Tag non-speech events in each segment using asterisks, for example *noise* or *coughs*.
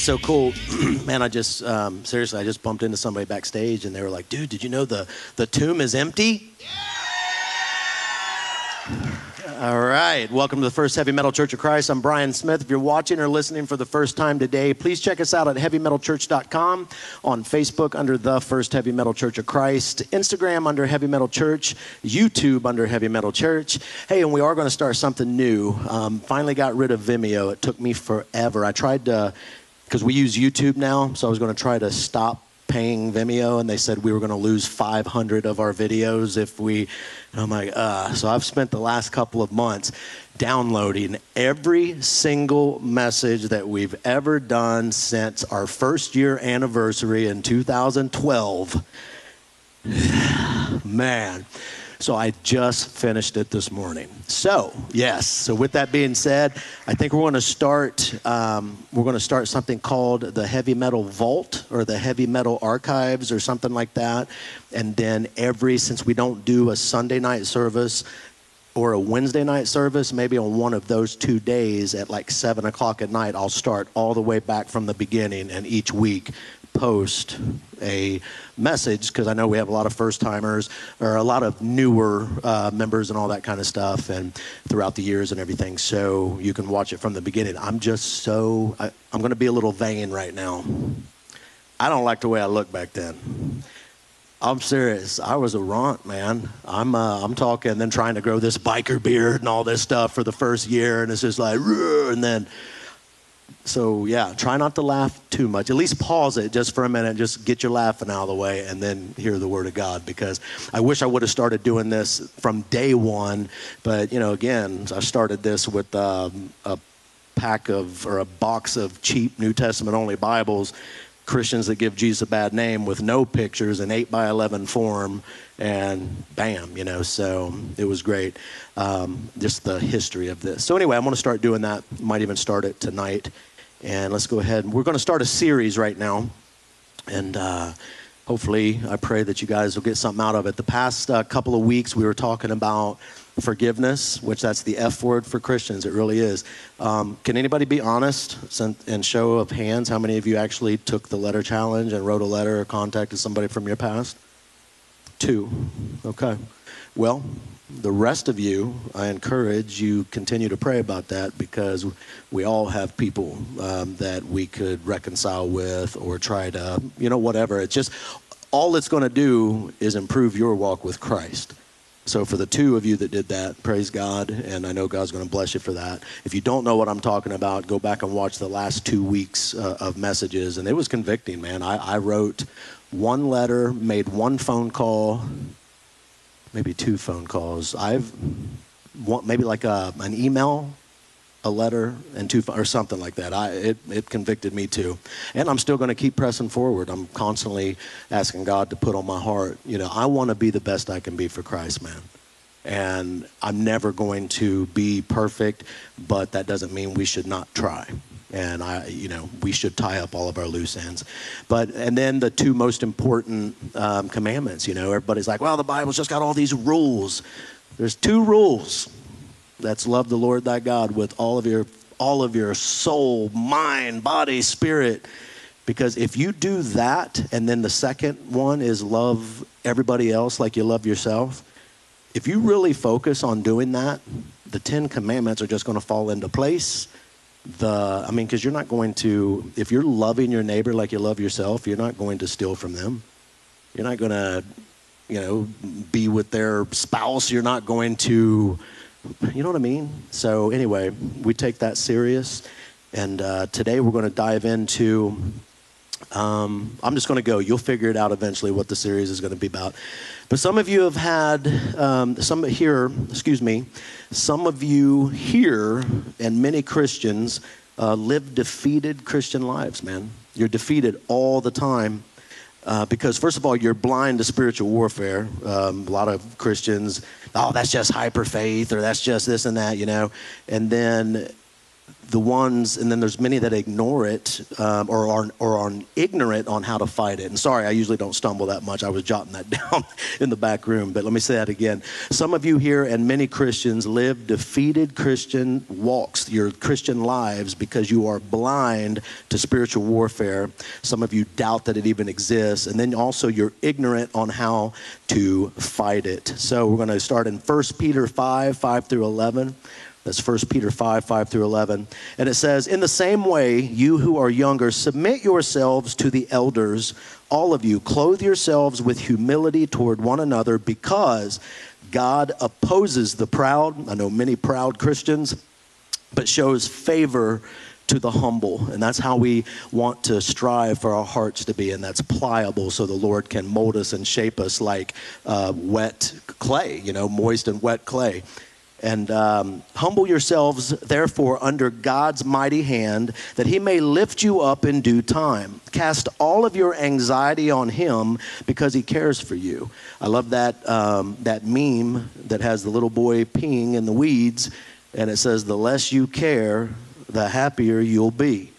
was so cool, *clears throat* man. I just um, seriously, I just bumped into somebody backstage, and they were like, "Dude, did you know the the tomb is empty?" All right. Welcome to the First Heavy Metal Church of Christ. I'm Brian Smith. If you're watching or listening for the first time today, please check us out at heavymetalchurch.com, on Facebook under the First Heavy Metal Church of Christ, Instagram under Heavy Metal Church, YouTube under Heavy Metal Church. Hey, and we are going to start something new. Um, finally got rid of Vimeo. It took me forever. I tried to, because we use YouTube now, so I was going to try to stop paying Vimeo, and they said we were going to lose 500 of our videos if we. And I'm like, uh. So I've spent the last couple of months downloading every single message that we've ever done since our first year anniversary in 2012. *sighs* Man. So I just finished it this morning. So yes. So with that being said, I think we're going to start. Um, we're going to start something called the Heavy Metal Vault or the Heavy Metal Archives or something like that. And then every since we don't do a Sunday night service, or a Wednesday night service, maybe on one of those two days at like seven o'clock at night, I'll start all the way back from the beginning and each week post a message because I know we have a lot of first timers or a lot of newer uh, members and all that kind of stuff and throughout the years and everything. So you can watch it from the beginning. I'm just so, I, I'm going to be a little vain right now. I don't like the way I look back then. I'm serious. I was a runt, man. I'm uh, I'm talking, and then trying to grow this biker beard and all this stuff for the first year, and it's just like, and then so yeah, try not to laugh too much. At least pause it just for a minute, just get your laughing out of the way, and then hear the word of God. Because I wish I would have started doing this from day one, but you know, again, I started this with um, a pack of or a box of cheap New Testament only Bibles. Christians that give Jesus a bad name with no pictures, an 8 by 11 form, and bam, you know, so it was great. Um, just the history of this. So, anyway, I'm going to start doing that. Might even start it tonight. And let's go ahead. We're going to start a series right now. And uh, hopefully, I pray that you guys will get something out of it. The past uh, couple of weeks, we were talking about forgiveness, which that's the F word for Christians. It really is. Um, can anybody be honest and show of hands how many of you actually took the letter challenge and wrote a letter or contacted somebody from your past? Two. Okay. Well, the rest of you, I encourage you continue to pray about that because we all have people um, that we could reconcile with or try to, you know, whatever. It's just all it's going to do is improve your walk with Christ. So for the two of you that did that, praise God, and I know God's going to bless you for that. If you don't know what I'm talking about, go back and watch the last two weeks uh, of messages, and it was convicting, man. I, I wrote one letter, made one phone call, maybe two phone calls. I've maybe like a, an email, a letter, and two or something like that. I it it convicted me too, and I'm still going to keep pressing forward. I'm constantly asking God to put on my heart. You know, I want to be the best I can be for Christ, man. And I'm never going to be perfect, but that doesn't mean we should not try and I, you know, we should tie up all of our loose ends. But and then the two most important um, commandments. You know, everybody's like, well, the Bible's just got all these rules. There's two rules. That's love the Lord thy God with all of your all of your soul, mind, body, spirit. Because if you do that, and then the second one is love everybody else like you love yourself, if you really focus on doing that, the Ten Commandments are just going to fall into place the i mean because you're not going to if you're loving your neighbor like you love yourself you're not going to steal from them. You're not going to you know be with their spouse. You're not going to you know what i mean? So anyway we take that serious. And uh, today we're going to dive into um, i'm just going to go you'll figure it out eventually what the series is going to be about but some of you have had um, some here excuse me some of you here and many Christians uh, live defeated Christian lives, man. You're defeated all the time uh, because, first of all, you're blind to spiritual warfare. Um, a lot of Christians, oh, that's just hyper faith or that's just this and that, you know. And then the ones, and then there's many that ignore it um, or, are, or are ignorant on how to fight it. And sorry, I usually don't stumble that much. I was jotting that *laughs* down in the back room, but let me say that again. Some of you here and many Christians live defeated Christian walks, your Christian lives, because you are blind to spiritual warfare. Some of you doubt that it even exists, and then also you're ignorant on how to fight it. So we're going to start in 1 Peter 5 5 through 11. That's 1 Peter 5, 5 through 11. And it says, In the same way, you who are younger, submit yourselves to the elders, all of you. Clothe yourselves with humility toward one another because God opposes the proud. I know many proud Christians, but shows favor to the humble. And that's how we want to strive for our hearts to be. And that's pliable so the Lord can mold us and shape us like uh, wet clay, you know, moist and wet clay. And um, humble yourselves, therefore, under God's mighty hand, that he may lift you up in due time. Cast all of your anxiety on him because he cares for you. I love that, um, that meme that has the little boy peeing in the weeds, and it says, The less you care, the happier you'll be.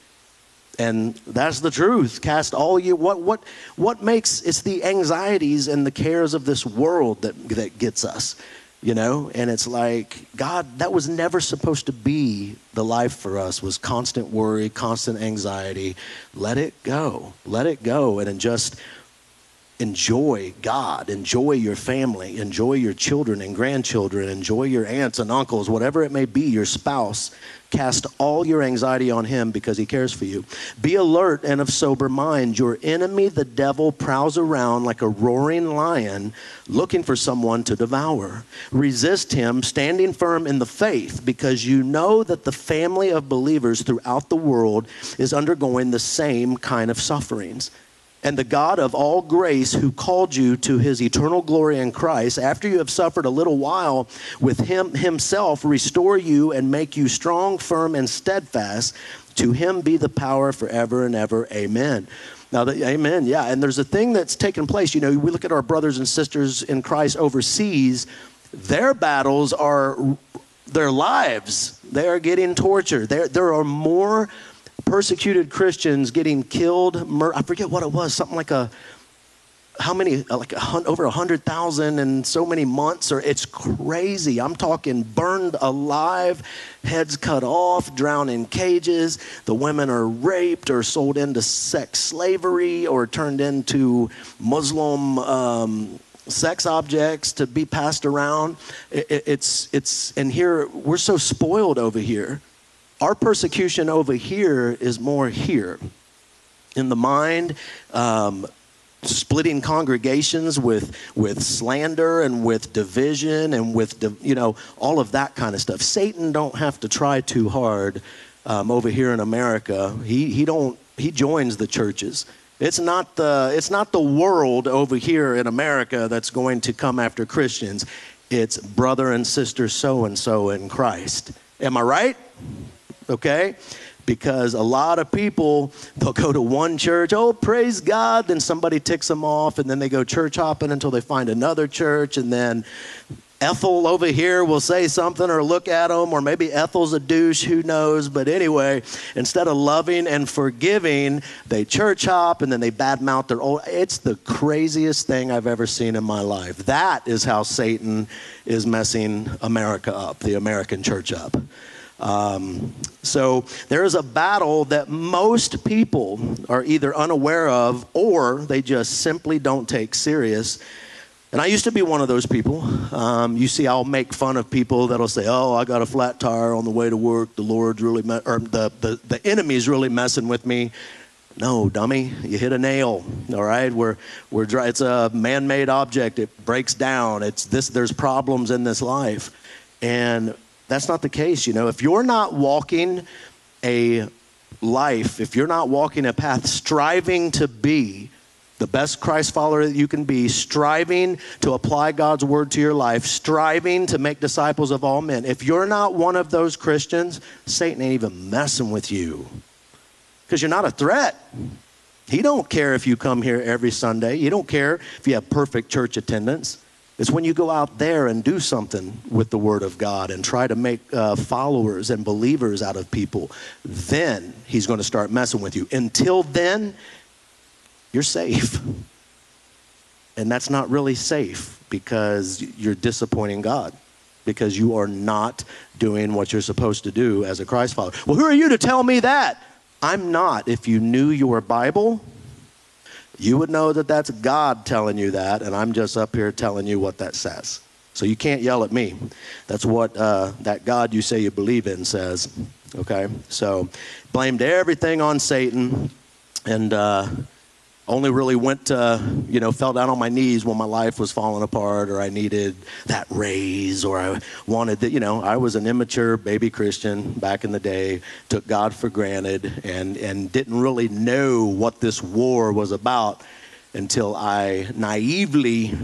And that's the truth. Cast all you what what what makes it's the anxieties and the cares of this world that that gets us you know? And it's like god that was never supposed to be the life for us was constant worry constant anxiety. Let it go. Let it go. And just enjoy god enjoy your family enjoy your children and grandchildren enjoy your aunts and uncles whatever it may be your spouse Cast all your anxiety on him because he cares for you. Be alert and of sober mind. Your enemy, the devil, prowls around like a roaring lion looking for someone to devour. Resist him, standing firm in the faith, because you know that the family of believers throughout the world is undergoing the same kind of sufferings. And the God of all grace, who called you to his eternal glory in Christ, after you have suffered a little while with him himself, restore you and make you strong, firm, and steadfast. To him be the power forever and ever. Amen. Now, the, amen. Yeah. And there's a thing that's taken place. You know, we look at our brothers and sisters in Christ overseas, their battles are their lives. They are getting tortured. There, there are more persecuted Christians getting killed. Mur- I forget what it was, something like a how many uh, like a, over a hundred thousand in so many months or it's crazy. I'm talking burned alive heads cut off drowned in cages. The women are raped or sold into sex slavery or turned into muslim um, sex objects to be passed around. It, it, it's it's and here we're so spoiled over here our persecution over here is more here. In the mind, um, splitting congregations with with slander and with division and with you know all of that kind of stuff. Satan don't have to try too hard um, over here in America. He he don't he joins the churches. It's not the it's not the world over here in America that's going to come after Christians. It's brother and sister so and so in Christ. Am I right? Okay? Because a lot of people, they'll go to one church, oh, praise God, then somebody ticks them off, and then they go church hopping until they find another church, and then Ethel over here will say something or look at them, or maybe Ethel's a douche, who knows? But anyway, instead of loving and forgiving, they church hop and then they badmouth their old. It's the craziest thing I've ever seen in my life. That is how Satan is messing America up, the American church up. Um, so there is a battle that most people are either unaware of or they just simply don't take serious. And I used to be one of those people. Um, you see, I'll make fun of people that'll say, "Oh, I got a flat tire on the way to work. The Lord's really, me- or the, the the enemy's really messing with me." No, dummy, you hit a nail. All right, we're we're dry. it's a man-made object. It breaks down. It's this. There's problems in this life, and that's not the case. You know, if you're not walking a life, if you're not walking a path striving to be the best Christ follower that you can be, striving to apply God's word to your life, striving to make disciples of all men. If you're not one of those Christians, Satan ain't even messing with you because you're not a threat. He don't care if you come here every Sunday. He don't care if you have perfect church attendance. It's when you go out there and do something with the Word of God and try to make uh, followers and believers out of people. Then He's going to start messing with you. Until then, you're safe. And that's not really safe because you're disappointing God because you are not doing what you're supposed to do as a Christ follower. Well, who are you to tell me that? I'm not. If you knew your Bible, you would know that that's God telling you that, and I'm just up here telling you what that says. So you can't yell at me. That's what uh, that God you say you believe in says. Okay? So blamed everything on Satan, and uh, only really went to, you know, fell down on my knees when my life was falling apart or I needed that raise or I wanted that, you know, I was an immature baby Christian back in the day, took God for granted and, and didn't really know what this war was about until I naively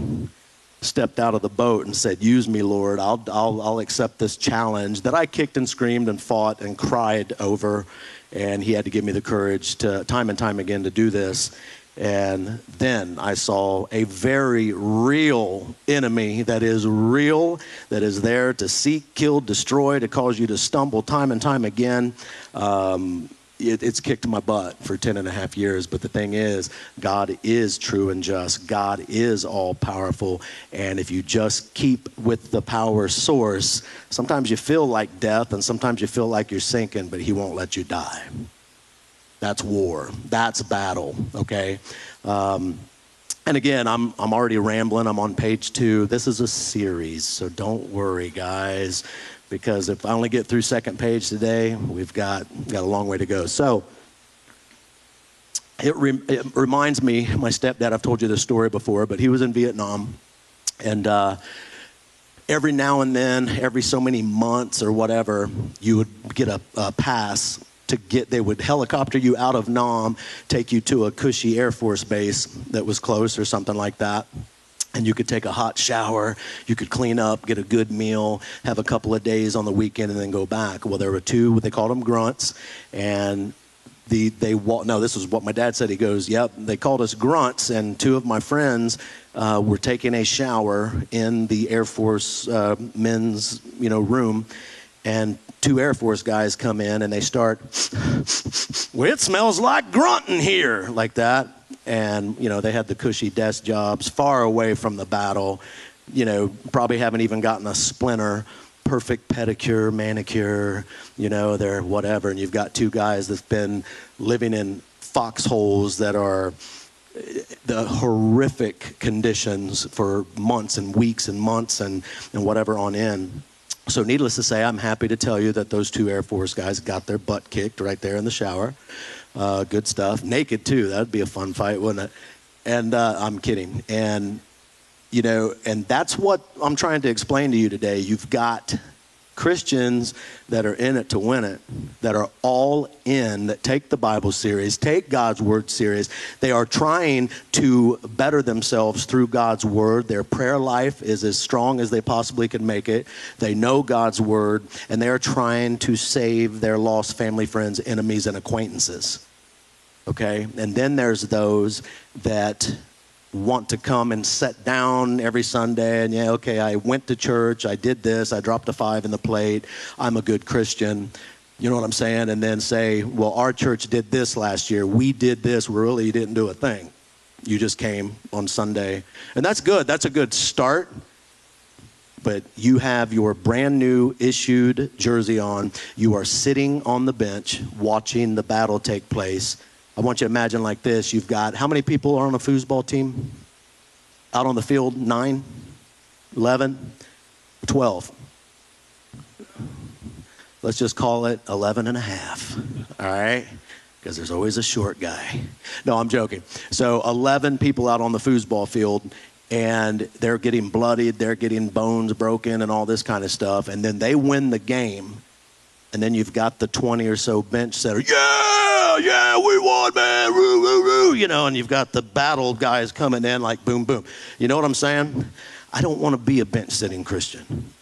stepped out of the boat and said, Use me, Lord. I'll, I'll, I'll accept this challenge that I kicked and screamed and fought and cried over. And he had to give me the courage to, time and time again, to do this. And then I saw a very real enemy that is real, that is there to seek, kill, destroy, to cause you to stumble time and time again. Um, it, it's kicked my butt for 10 and a half years. But the thing is, God is true and just. God is all powerful. And if you just keep with the power source, sometimes you feel like death and sometimes you feel like you're sinking, but He won't let you die. That's war. That's battle, okay? Um, and again, I'm, I'm already rambling. I'm on page two. This is a series, so don't worry, guys, because if I only get through second page today, we've got, got a long way to go. So, it, re- it reminds me, my stepdad, I've told you this story before, but he was in Vietnam. And uh, every now and then, every so many months or whatever, you would get a, a pass to get, they would helicopter you out of Nam, take you to a cushy Air Force base that was close or something like that. And you could take a hot shower, you could clean up, get a good meal, have a couple of days on the weekend, and then go back. Well, there were two, what they called them grunts, and the they no this is what my dad said he goes yep they called us grunts and two of my friends uh, were taking a shower in the air force uh, men's you know room and two Air Force guys come in and they start, well, it smells like grunting here, like that. And, you know, they had the cushy desk jobs far away from the battle, you know, probably haven't even gotten a splinter, perfect pedicure, manicure, you know, they're whatever. And you've got two guys that's been living in foxholes that are the horrific conditions for months and weeks and months and, and whatever on end. So, needless to say, I'm happy to tell you that those two Air Force guys got their butt kicked right there in the shower. Uh, good stuff. Naked, too. That'd be a fun fight, wouldn't it? And uh, I'm kidding. And, you know, and that's what I'm trying to explain to you today. You've got Christians that are in it to win it, that are all in, that take the Bible serious, take God's word serious. They are trying to better themselves through God's word. Their prayer life is as strong as they possibly can make it. They know God's word, and they are trying to save their lost family, friends, enemies, and acquaintances. Okay? And then there's those that want to come and sit down every Sunday and, yeah, okay, I went to church, I did this, I dropped a five in the plate, I'm a good Christian. You know what I'm saying? And then say, well, our church did this last year. We did this. We really didn't do a thing. You just came on Sunday. And that's good. That's a good start. But you have your brand new issued jersey on. You are sitting on the bench watching the battle take place I want you to imagine like this. You've got how many people are on a foosball team? Out on the field? Nine? Eleven? Twelve? Let's just call it 11 and a half. All right? Because there's always a short guy. No, I'm joking. So 11 people out on the foosball field, and they're getting bloodied, they're getting bones broken, and all this kind of stuff. And then they win the game, and then you've got the 20 or so bench that are, yeah! yeah, we won, man, roo, roo, roo, you know, and you've got the battle guys coming in like boom, boom. You know what I'm saying? I don't want to be a bench sitting Christian.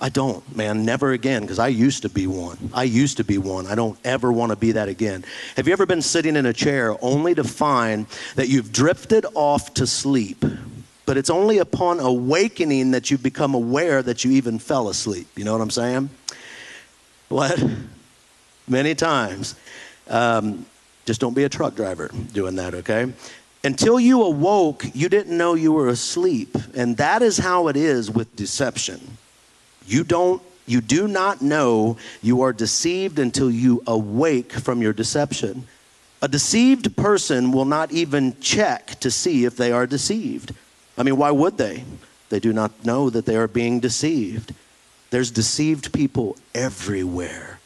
I don't, man, never again, because I used to be one. I used to be one. I don't ever want to be that again. Have you ever been sitting in a chair only to find that you've drifted off to sleep, but it's only upon awakening that you become aware that you even fell asleep. You know what I'm saying? What? *laughs* Many times. Um, just don't be a truck driver doing that, okay? Until you awoke, you didn't know you were asleep. And that is how it is with deception. You don't you do not know you are deceived until you awake from your deception. A deceived person will not even check to see if they are deceived. I mean, why would they? They do not know that they are being deceived. There's deceived people everywhere.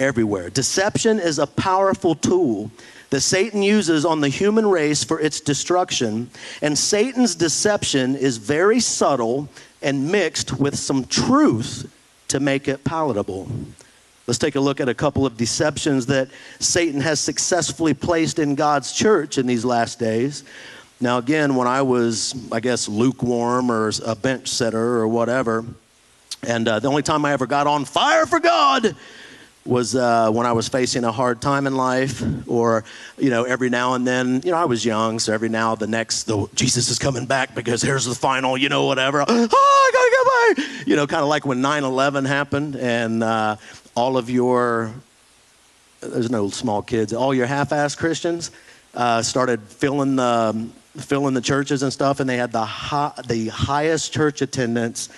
Everywhere. Deception is a powerful tool that Satan uses on the human race for its destruction. And Satan's deception is very subtle and mixed with some truth to make it palatable. Let's take a look at a couple of deceptions that Satan has successfully placed in God's church in these last days. Now, again, when I was, I guess, lukewarm or a bench setter or whatever, and uh, the only time I ever got on fire for God was uh, when I was facing a hard time in life, or you know, every now and then, you know, I was young, so every now the next, the Jesus is coming back because here's the final, you know, whatever. Oh, *gasps* I gotta get by, you know, kind of like when 9/11 happened, and uh, all of your there's no small kids, all your half-ass Christians uh, started filling the filling the churches and stuff, and they had the high, the highest church attendance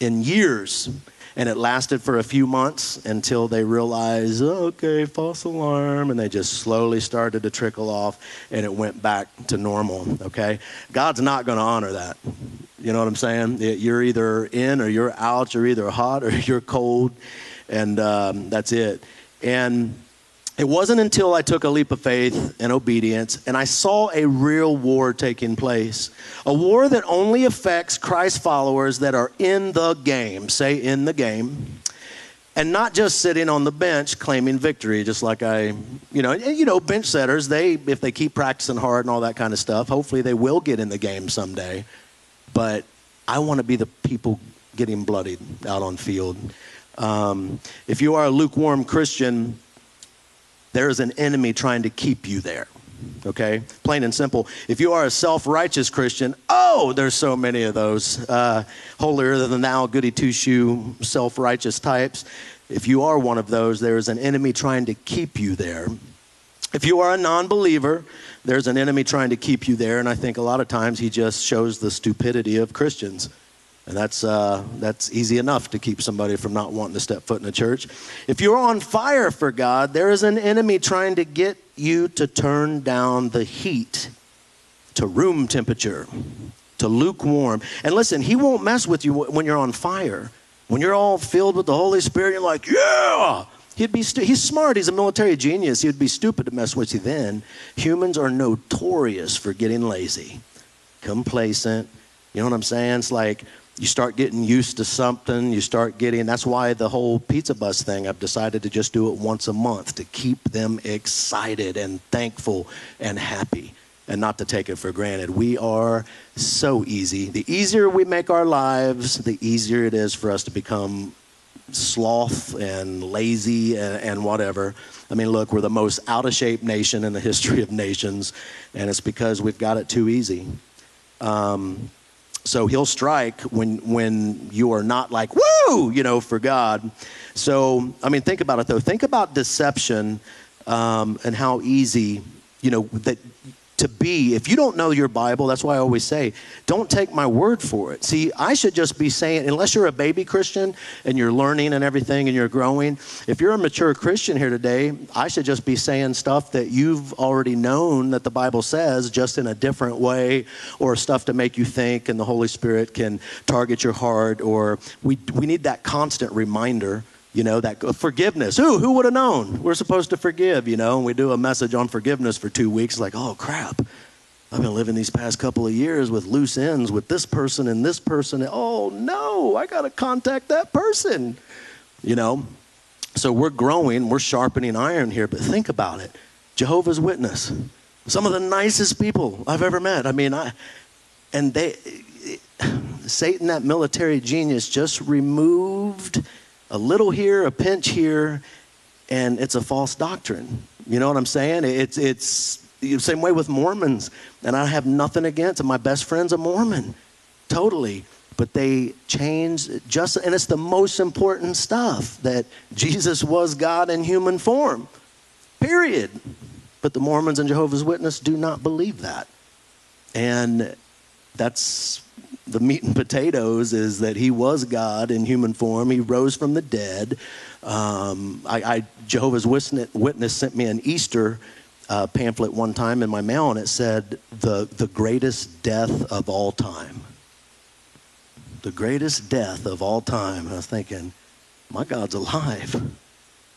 in years and it lasted for a few months until they realized, okay, false alarm. And they just slowly started to trickle off and it went back to normal. Okay? God's not going to honor that. You know what I'm saying? You're either in or you're out. You're either hot or *laughs* you're cold. And um, that's it. And it wasn't until I took a leap of faith and obedience and I saw a real war taking place. A war that only affects Christ followers that are in the game, say in the game, and not just sitting on the bench claiming victory, just like I, you know, you know, bench setters, they, if they keep practicing hard and all that kind of stuff, hopefully they will get in the game someday. But I want to be the people getting bloodied out on field. Um, if you are a lukewarm Christian, there is an enemy trying to keep you there. Okay? Plain and simple. If you are a self righteous Christian, oh, there's so many of those uh, holier than thou, goody two shoe, self righteous types. If you are one of those, there is an enemy trying to keep you there. If you are a non believer, there's an enemy trying to keep you there. And I think a lot of times he just shows the stupidity of Christians. And that's, uh, that's easy enough to keep somebody from not wanting to step foot in a church. If you're on fire for God, there is an enemy trying to get you to turn down the heat to room temperature, to lukewarm. And listen, he won't mess with you when you're on fire. When you're all filled with the Holy Spirit, you're like, yeah! He'd be stu- he's smart. He's a military genius. He'd be stupid to mess with you then. Humans are notorious for getting lazy, complacent. You know what I'm saying? It's like you start getting used to something you start getting that's why the whole pizza bus thing i've decided to just do it once a month to keep them excited and thankful and happy and not to take it for granted. We are so easy. The easier we make our lives the easier it is for us to become sloth and lazy and, and whatever. I mean look we're the most out of shape nation in the history of nations and it's because we've got it too easy. Um, so he'll strike when when you are not like woo, you know, for God. So I mean, think about it though. Think about deception um, and how easy, you know, that to be. If you don't know your Bible, that's why I always say, don't take my word for it. See, I should just be saying, unless you're a baby Christian and you're learning and everything and you're growing, if you're a mature Christian here today, I should just be saying stuff that you've already known that the Bible says, just in a different way, or stuff to make you think, and the Holy Spirit can target your heart, or we, we need that constant reminder you know, that uh, forgiveness. Who who would have known? We're supposed to forgive, you know, and we do a message on forgiveness for two weeks, like, oh crap. I've been living these past couple of years with loose ends with this person and this person. Oh no, I gotta contact that person. You know? So we're growing, we're sharpening iron here, but think about it. Jehovah's Witness. Some of the nicest people I've ever met. I mean, I and they *sighs* Satan, that military genius, just removed a little here, a pinch here, and it's a false doctrine. You know what I'm saying? It's, it's the same way with Mormons. And I have nothing against it. My best friend's a Mormon. totally. But they change just, and it's the most important stuff that Jesus was God in human form, period. But the Mormons and Jehovah's Witnesses do not believe that. And that's the meat and potatoes is that he was God in human form. He rose from the dead. Um, I, I, Jehovah's Witness sent me an Easter uh, pamphlet one time in my mail, and it said the the greatest death of all time. The greatest death of all time. And I was thinking, my God's alive.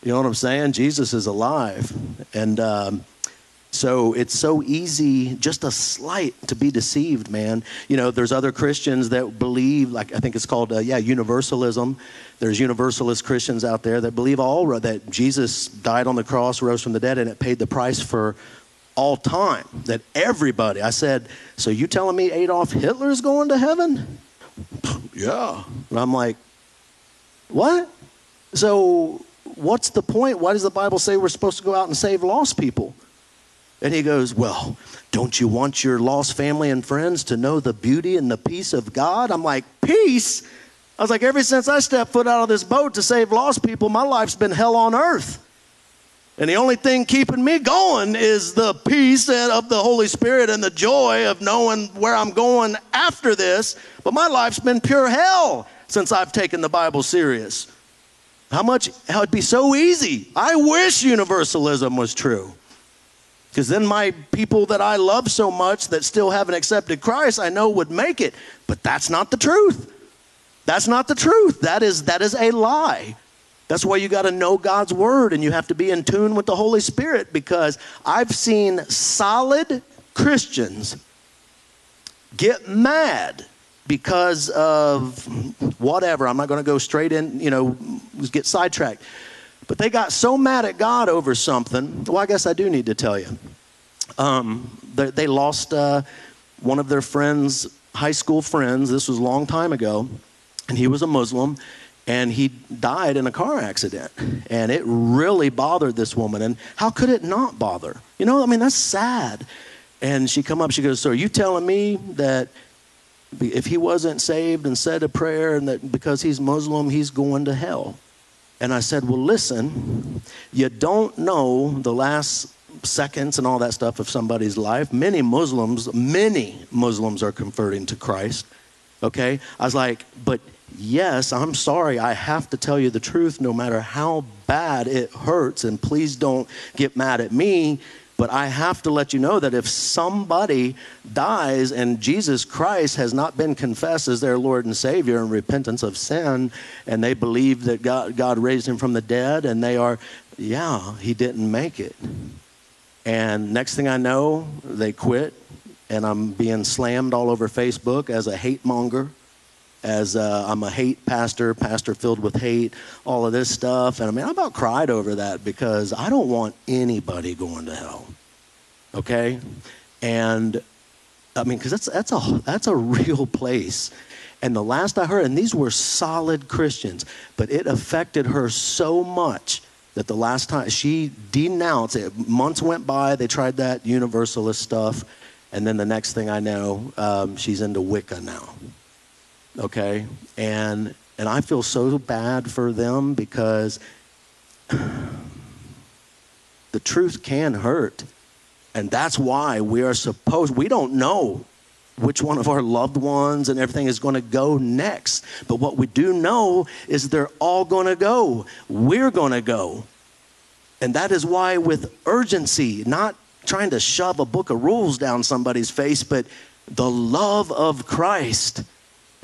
You know what I'm saying? Jesus is alive, and. Um, so it's so easy, just a slight, to be deceived, man. You know, there's other Christians that believe, like I think it's called, uh, yeah, universalism. There's universalist Christians out there that believe all that Jesus died on the cross, rose from the dead, and it paid the price for all time. That everybody. I said, so you telling me Adolf Hitler's going to heaven? *laughs* yeah. And I'm like, what? So what's the point? Why does the Bible say we're supposed to go out and save lost people? And he goes, Well, don't you want your lost family and friends to know the beauty and the peace of God? I'm like, Peace? I was like, Ever since I stepped foot out of this boat to save lost people, my life's been hell on earth. And the only thing keeping me going is the peace of the Holy Spirit and the joy of knowing where I'm going after this. But my life's been pure hell since I've taken the Bible serious. How much, how it'd be so easy. I wish universalism was true. Because then my people that I love so much that still haven't accepted Christ, I know would make it. But that's not the truth. That's not the truth. That is, that is a lie. That's why you got to know God's word and you have to be in tune with the Holy Spirit because I've seen solid Christians get mad because of whatever. I'm not going to go straight in, you know, get sidetracked. But they got so mad at God over something. Well, I guess I do need to tell you. Um, they, they, lost uh, one of their friends, high school friends. This was a long time ago. And he was a Muslim. And he died in a car accident. And it really bothered this woman. And how could it not bother? You know, I mean, that's sad. And she come up, she goes, So are you telling me that if he wasn't saved and said a prayer and that because he's Muslim, he's going to hell? And I said, Well, listen, you don't know the last seconds and all that stuff of somebody's life. Many Muslims, many Muslims are converting to Christ. Okay? I was like, But yes, I'm sorry. I have to tell you the truth no matter how bad it hurts. And please don't get mad at me. But I have to let you know that if somebody dies and Jesus Christ has not been confessed as their Lord and Savior in repentance of sin, and they believe that God, God raised him from the dead, and they are, yeah, he didn't make it. And next thing I know, they quit, and I'm being slammed all over Facebook as a hate monger as uh, I'm a hate pastor, pastor filled with hate, all of this stuff. And I mean, I about cried over that because I don't want anybody going to hell. Okay? And I mean, because that's, that's, a, that's a *laughs* real place. And the last I heard, and these were solid Christians, but it affected her so much that the last time she denounced it, months went by, they tried that universalist stuff, and then the next thing I know, um, she's into Wicca now okay? And and I feel so bad for them because the truth can hurt. And that's why we are supposed we don't know which one of our loved ones and everything is going to go next. But what we do know is they're all going to go. We're going to go. And that is why, with urgency, not trying to shove a book of rules down somebody's face, but the love of Christ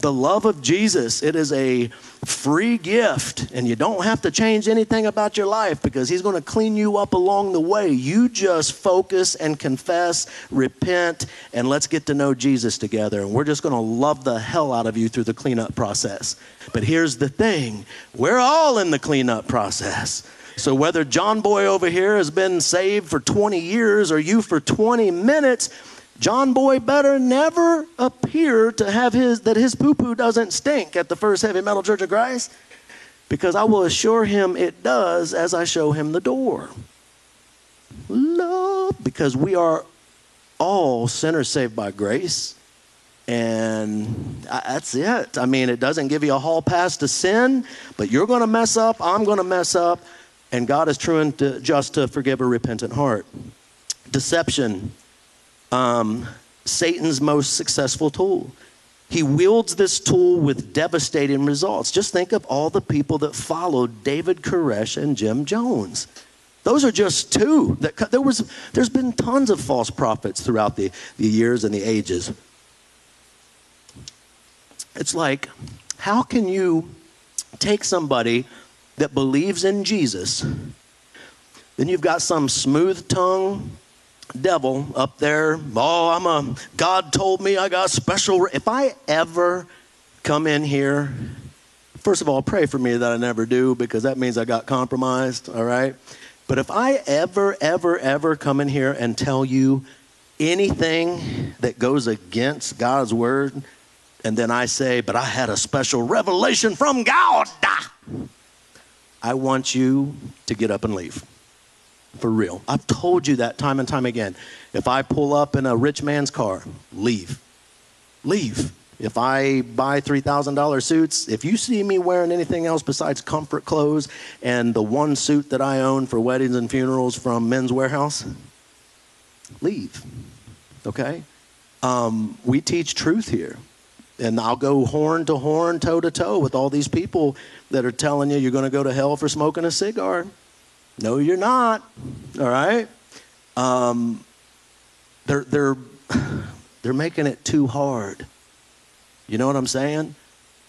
the love of Jesus, it is a free gift, and you don't have to change anything about your life because He's going to clean you up along the way. You just focus and confess, repent, and let's get to know Jesus together. And we're just going to love the hell out of you through the cleanup process. But here's the thing we're all in the cleanup process. So whether John Boy over here has been saved for 20 years or you for 20 minutes, John Boy better never appear to have his that his poo poo doesn't stink at the First Heavy Metal Church of Christ, because I will assure him it does as I show him the door. Love, because we are all sinners saved by grace, And that's it. I mean, it doesn't give you a hall pass to sin, but you're going to mess up, I'm going to mess up, and God is true and just to forgive a repentant heart. Deception, um, Satan's most successful tool. He wields this tool with devastating results. Just think of all the people that followed David Koresh and Jim Jones. Those are just two. That, there was, there's been tons of false prophets throughout the, the years and the ages. It's like, how can you take somebody that believes in Jesus, then you've got some smooth tongue devil up there. Oh, I'm a, God told me I got special. If I ever come in here, first of all, pray for me that I never do because that means I got compromised, all right? But if I ever, ever, ever come in here and tell you anything that goes against God's word, and then I say, but I had a special revelation from God. I want you to get up and leave. For real. I've told you that time and time again. If I pull up in a rich man's car, leave. Leave. If I buy $3,000 suits, if you see me wearing anything else besides comfort clothes and the one suit that I own for weddings and funerals from Men's Wearhouse, leave. Okay? Um, we teach truth here and I'll go horn to horn, toe to toe with all these people that are telling you you're going to go to hell for smoking a cigar. No, you're not. All right. Um, they're they're *sighs* they're making it too hard. You know what I'm saying?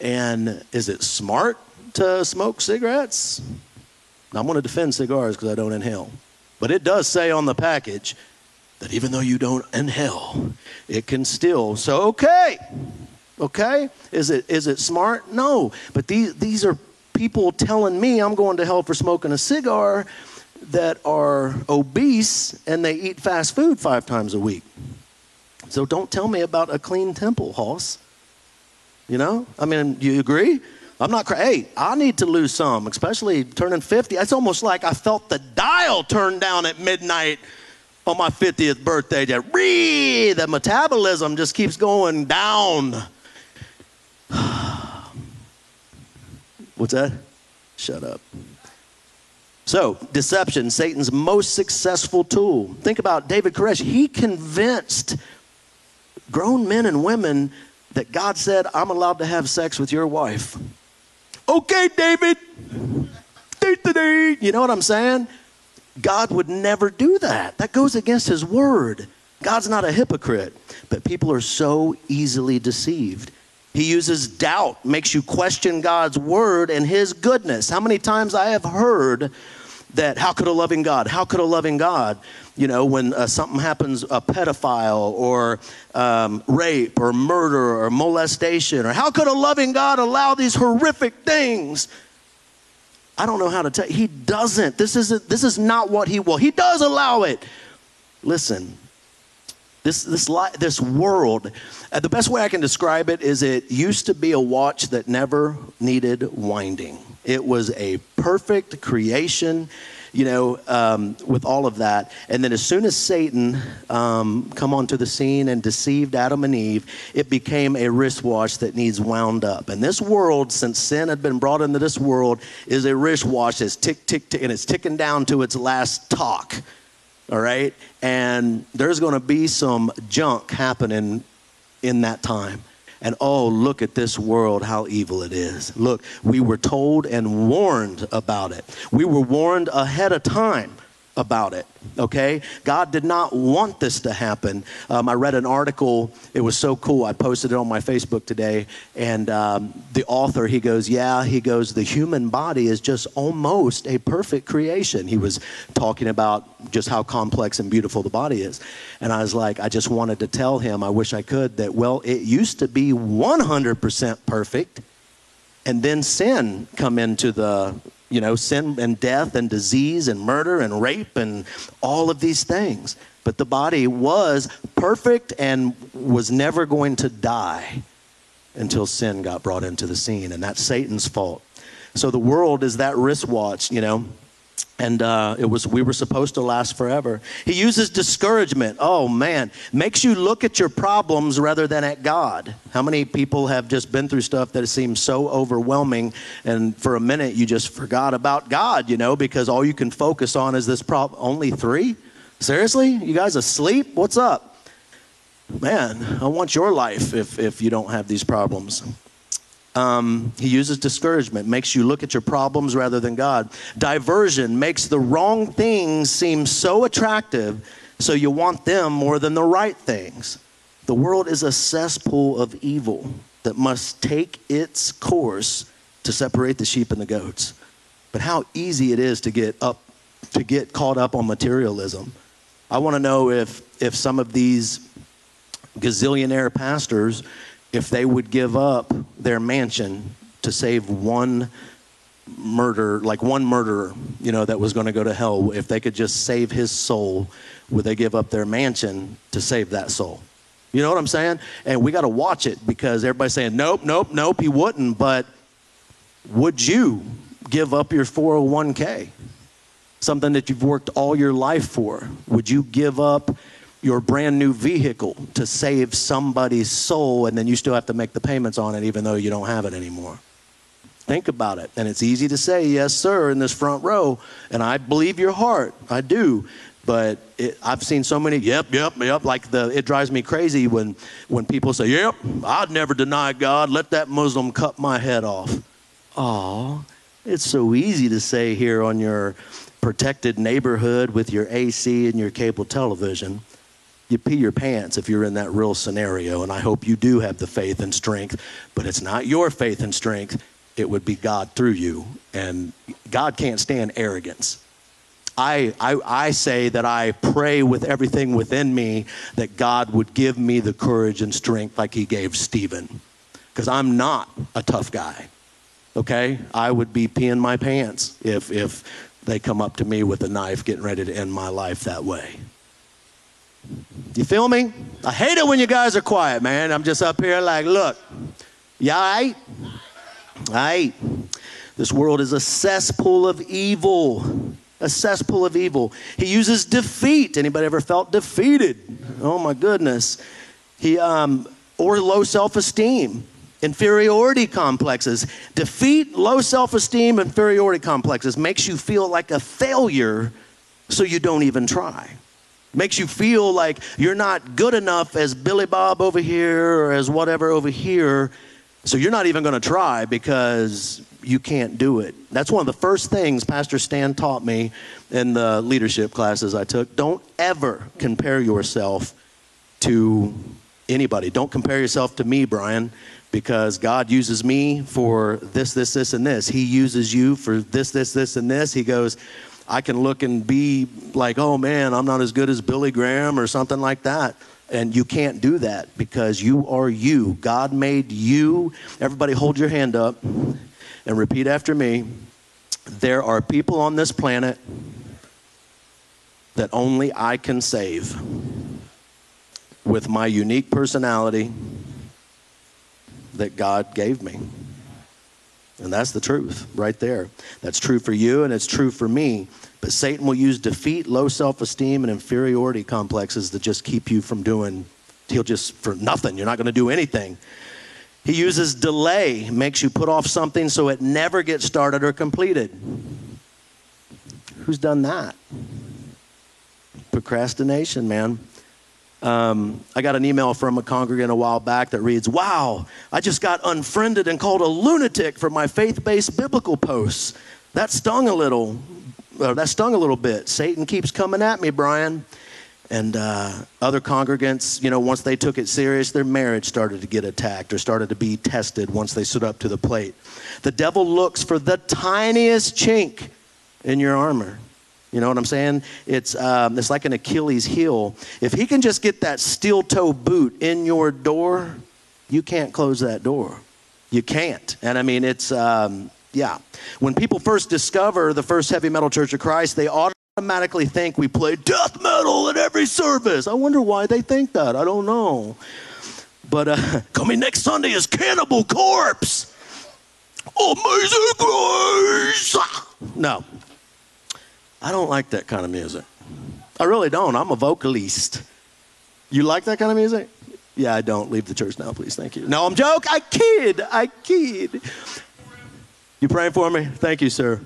And is it smart to smoke cigarettes? I'm going to defend cigars because I don't inhale. But it does say on the package that even though you don't inhale, it can still. So, okay, Okay? Is it, is it smart? No. But these, these are people telling me I'm going to hell for smoking a cigar that are obese and they eat fast food five times a week. So don't tell me about a clean temple, Hoss. You know? I mean, do you agree? I'm not. Hey, I need to lose some, especially turning 50. It's almost like I felt the dial turn down at midnight on my 50th birthday. That the metabolism just keeps going down. *sighs* What's that? Shut up. So, deception, Satan's most successful tool. Think about David Koresh. He convinced grown men and women that God said, I'm allowed to have sex with your wife. Okay, David. You know what I'm saying? God would never do that. That goes against his word. God's not a hypocrite, but people are so easily deceived. He uses doubt, makes you question God's word and his goodness. How many times I have heard that how could a loving God, how could a loving God, you know, when uh, something happens, a pedophile or um, rape or murder or molestation, or how could a loving God allow these horrific things? I don't know how to tell. He doesn't. This isn't. This is not what he will. He does allow it. Listen, this, this, li- this world, uh, the best way I can describe it is it used to be a watch that never needed winding. It was a perfect creation, you know, um, with all of that. And then as soon as Satan um, come onto the scene and deceived Adam and Eve, it became a wristwatch that needs wound up. And this world, since sin had been brought into this world, is a wristwatch that's tick, tick, tick, and it's ticking down to its last talk all right? And there's going to be some junk happening in that time. And oh, look at this world, how evil it is. Look, we were told and warned about it. We were warned ahead of time about it, okay? God did not want this to happen. Um, I read an article, it was so cool. I posted it on my Facebook today. And um, the author, he goes, Yeah, he goes, the human body is just almost a perfect creation. He was talking about just how complex and beautiful the body is. And I was like, I just wanted to tell him, I wish I could, that, well, it used to be 100% perfect. And then sin come into the you know, sin and death and disease and murder and rape and all of these things. But the body was perfect and was never going to die until sin got brought into the scene. And that's Satan's fault. So the world is that wristwatch, you know. And uh, it was we were supposed to last forever. He uses discouragement. Oh man. Makes you look at your problems rather than at god. How many people have just been through stuff that seems so overwhelming and for a minute you just forgot about god you know because all you can focus on is this problem only three? Seriously? You guys asleep? What's up? Man i want your life if, if you don't have these problems um, he uses discouragement, makes you look at your problems rather than God. Diversion makes the wrong things seem so attractive, so you want them more than the right things. The world is a cesspool of evil that must take its course to separate the sheep and the goats. But how easy it is to get up to get caught up on materialism. I want to know if if some of these gazillionaire pastors if they would give up their mansion to save one murder, like one murderer, you know, that was going to go to hell, if they could just save his soul, would they give up their mansion to save that soul? You know what I'm saying? And we got to watch it because everybody's saying, nope, nope, nope, he wouldn't. But would you give up your 401k? Something that you've worked all your life for? Would you give up your brand new vehicle to save somebody's soul, and then you still have to make the payments on it even though you don't have it anymore. Think about it. And it's easy to say, yes, sir, in this front row. And I believe your heart. I do. But it, I've seen so many, yep, yep, yep. Like the, it drives me crazy when, when people say, yep, I'd never deny God. Let that Muslim cut my head off. Aw, it's so easy to say here on your protected neighborhood with your AC and your cable television you pee your pants if you're in that real scenario. And I hope you do have the faith and strength, but it's not your faith and strength. It would be God through you. And God can't stand arrogance. I, I, I say that I pray with everything within me that God would give me the courage and strength like He gave Stephen. Because I'm not a tough guy. Okay? I would be peeing my pants if, if they come up to me with a knife getting ready to end my life that way. You feel me? I hate it when you guys are quiet, man. I'm just up here like, look, you all right? All right. This world is a cesspool of evil. A cesspool of evil. He uses defeat. Anybody ever felt defeated? Oh my goodness. He um, or low self-esteem, inferiority complexes. Defeat, low self-esteem, inferiority complexes makes you feel like a failure, so you don't even try. Makes you feel like you're not good enough as Billy Bob over here or as whatever over here. So you're not even going to try because you can't do it. That's one of the first things Pastor Stan taught me in the leadership classes I took. Don't ever compare yourself to anybody. Don't compare yourself to me, Brian, because God uses me for this, this, this, and this. He uses you for this, this, this, and this. He goes, I can look and be like, oh man, I'm not as good as Billy Graham or something like that. And you can't do that because you are you. God made you. Everybody hold your hand up and repeat after me. There are people on this planet that only I can save with my unique personality that God gave me. And that's the truth right there. That's true for you and it's true for me. But Satan will use defeat, low self esteem, and inferiority complexes to just keep you from doing, he'll just, for nothing. You're not going to do anything. He uses delay, makes you put off something so it never gets started or completed. Who's done that? Procrastination, man. Um, I got an email from a congregant a while back that reads, Wow, I just got unfriended and called a lunatic for my faith based biblical posts. That stung a little. Uh, that stung a little bit. Satan keeps coming at me, Brian. And uh, other congregants, you know, once they took it serious, their marriage started to get attacked or started to be tested once they stood up to the plate. The devil looks for the tiniest chink in your armor. You know what I'm saying? It's, um, it's like an Achilles heel. If he can just get that steel toe boot in your door, you can't close that door. You can't. And I mean, it's, um, yeah. When people first discover the first heavy metal church of Christ, they automatically think we play death metal at every service. I wonder why they think that. I don't know. But uh, *laughs* coming next Sunday is Cannibal Corpse. Amazing grace. No, I don't like that kind of music. I really don't. I'm a vocalist. You like that kind of music? Yeah, I don't. Leave the church now, please. Thank you. No, I'm joke. I kid. I kid. You praying for me? Thank you, sir.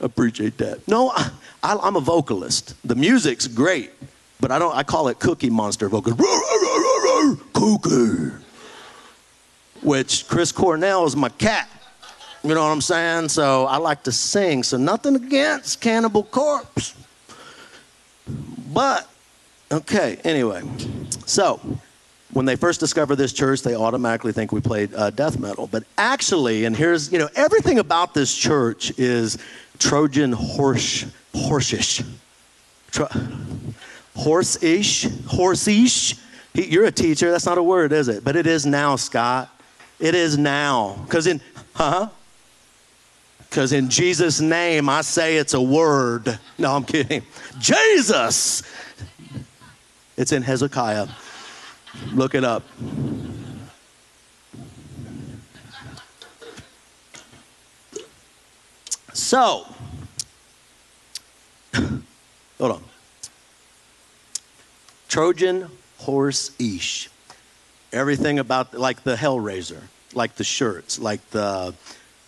Appreciate that. No, I, am a vocalist. The music's great, but I don't. I call it Cookie Monster vocal. Cookie. Which Chris Cornell is my cat. You know what I'm saying? So I like to sing. So nothing against Cannibal Corpse. But, okay, anyway. So when they first discover this church, they automatically think we played uh, death metal. But actually, and here's, you know, everything about this church is Trojan horse, horse-ish. Tro- horse-ish, horse-ish. He, you're a teacher. That's not a word, is it? But it is now, Scott. It is now. Because in, huh? Because in Jesus' name, I say it's a word. No, I'm kidding. Jesus. It's in Hezekiah. Look it up. So, *coughs* hold on. Trojan horse ish. Everything about, like the Hellraiser, like the shirts, like the,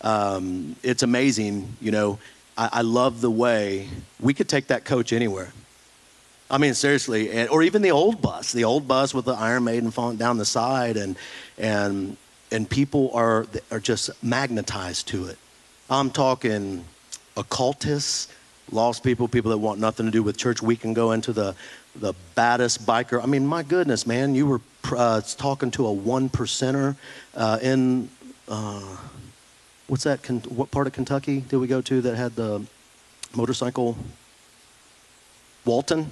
um, it's amazing. You know, I, I love the way we could take that coach anywhere. I mean, seriously, and, or even the old bus, the old bus with the Iron Maiden font down the side, and and and people are are just magnetized to it. I'm talking occultists, lost people, people that want nothing to do with church. We can go into the the baddest biker. I mean, my goodness, man, you were uh, talking to a one percenter uh, in uh, what's that? What part of Kentucky did we go to that had the motorcycle? Walton.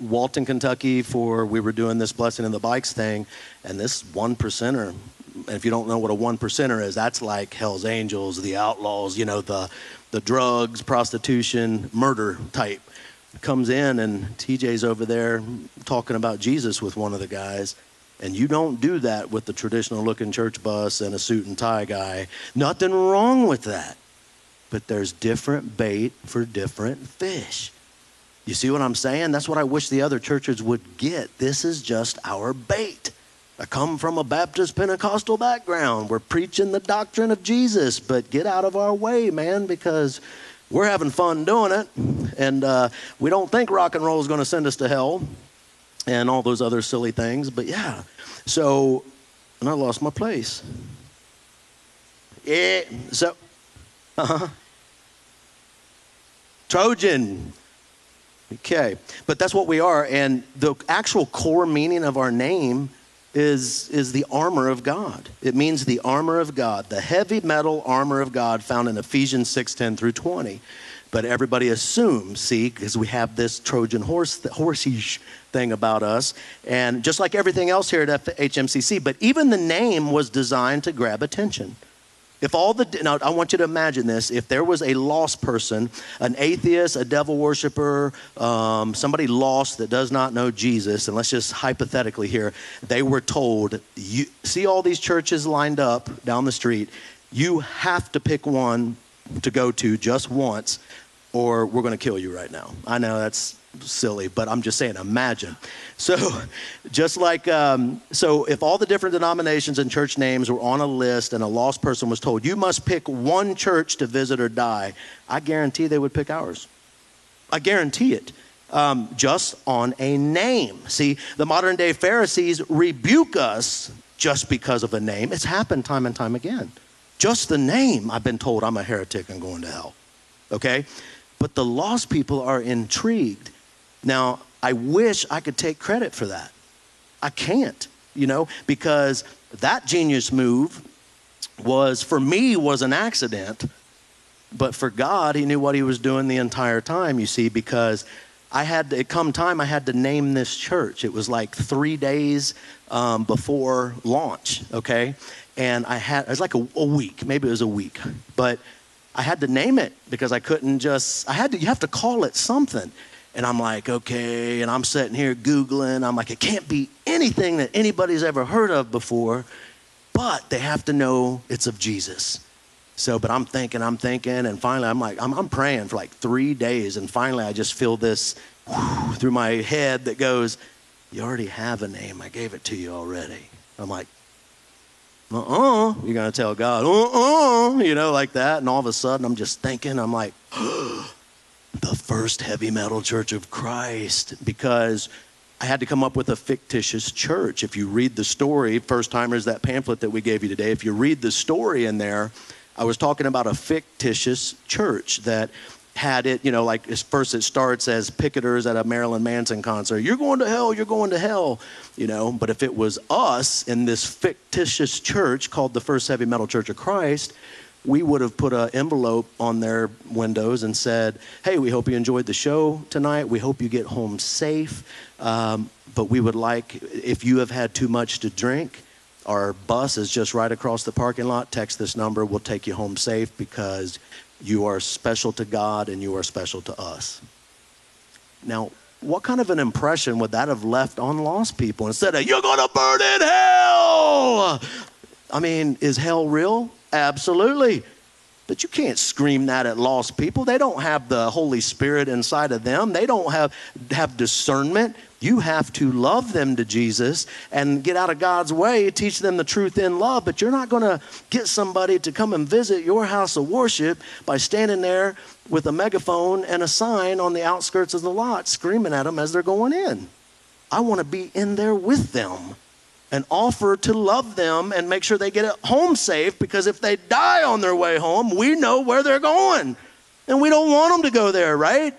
Walton, Kentucky, for we were doing this blessing in the bikes thing, and this one percenter. And if you don't know what a one percenter is, that's like Hell's Angels, the Outlaws, you know, the the drugs, prostitution, murder type. Comes in and TJ's over there talking about Jesus with one of the guys. And you don't do that with the traditional looking church bus and a suit and tie guy. Nothing wrong with that. But there's different bait for different fish. You see what I'm saying? That's what I wish the other churches would get. This is just our bait. I come from a Baptist Pentecostal background. We're preaching the doctrine of Jesus, but get out of our way, man, because we're having fun doing it. And uh, we don't think rock and roll is going to send us to hell and all those other silly things. But yeah, so, and I lost my place. Yeah, so, uh huh. Trojan. Okay, but that's what we are, and the actual core meaning of our name is, is the armor of God. It means the armor of God, the heavy metal armor of God found in Ephesians 6 10 through 20. But everybody assumes, see, because we have this Trojan horse, the horsey thing about us, and just like everything else here at HMCC, but even the name was designed to grab attention. If all the, now I want you to imagine this. If there was a lost person, an atheist, a devil worshiper, um, somebody lost that does not know Jesus, and let's just hypothetically here, they were told, you see all these churches lined up down the street, you have to pick one to go to just once, or we're going to kill you right now. I know that's silly, but I'm just saying, imagine. So, just like, um, so if all the different denominations and church names were on a list and a lost person was told, you must pick one church to visit or die, I guarantee they would pick ours. I guarantee it. Um, just on a name. See, the modern day Pharisees rebuke us just because of a name. It's happened time and time again. Just the name, I've been told I'm a heretic and going to hell. Okay? But the lost people are intrigued now, I wish I could take credit for that. I can't, you know, because that genius move was, for me, was an accident. But for God, He knew what He was doing the entire time, you see, because I had to, it come time I had to name this church. It was like three days um, before launch, okay? And I had, it was like a, a week, maybe it was a week, but I had to name it because I couldn't just, I had to, you have to call it something. And I'm like, okay. And I'm sitting here Googling. I'm like, it can't be anything that anybody's ever heard of before, but they have to know it's of Jesus. So, but I'm thinking, I'm thinking, and finally I'm like, I'm, I'm praying for like three days, and finally I just feel this whew, through my head that goes, You already have a name. I gave it to you already. I'm like, uh uh-uh. uh. you are going to tell God, uh uh, you know, like that. And all of a sudden I'm just thinking, I'm like, the first heavy metal church of Christ, because I had to come up with a fictitious church. If you read the story, first timers, that pamphlet that we gave you today, if you read the story in there, I was talking about a fictitious church that had it, you know, like first it starts as picketers at a Marilyn Manson concert. You're going to hell, you're going to hell, you know. But if it was us in this fictitious church called the First Heavy Metal Church of Christ, we would have put an envelope on their windows and said, Hey, we hope you enjoyed the show tonight. We hope you get home safe. Um, but we would like, if you have had too much to drink, our bus is just right across the parking lot. Text this number. We'll take you home safe because you are special to God and you are special to us. Now, what kind of an impression would that have left on lost people instead of, you're going to burn in hell? I mean, is hell real? Absolutely. But you can't scream that at lost people. They don't have the Holy Spirit inside of them. They don't have, have discernment. You have to love them to Jesus and get out of God's way, teach them the truth in love. But you're not going to get somebody to come and visit your house of worship by standing there with a megaphone and a sign on the outskirts of the lot screaming at them as they're going in. I want to be in there with them and offer to love them and make sure they get home safe because if they die on their way home, we know where they're going. And we don't want them to go there, right?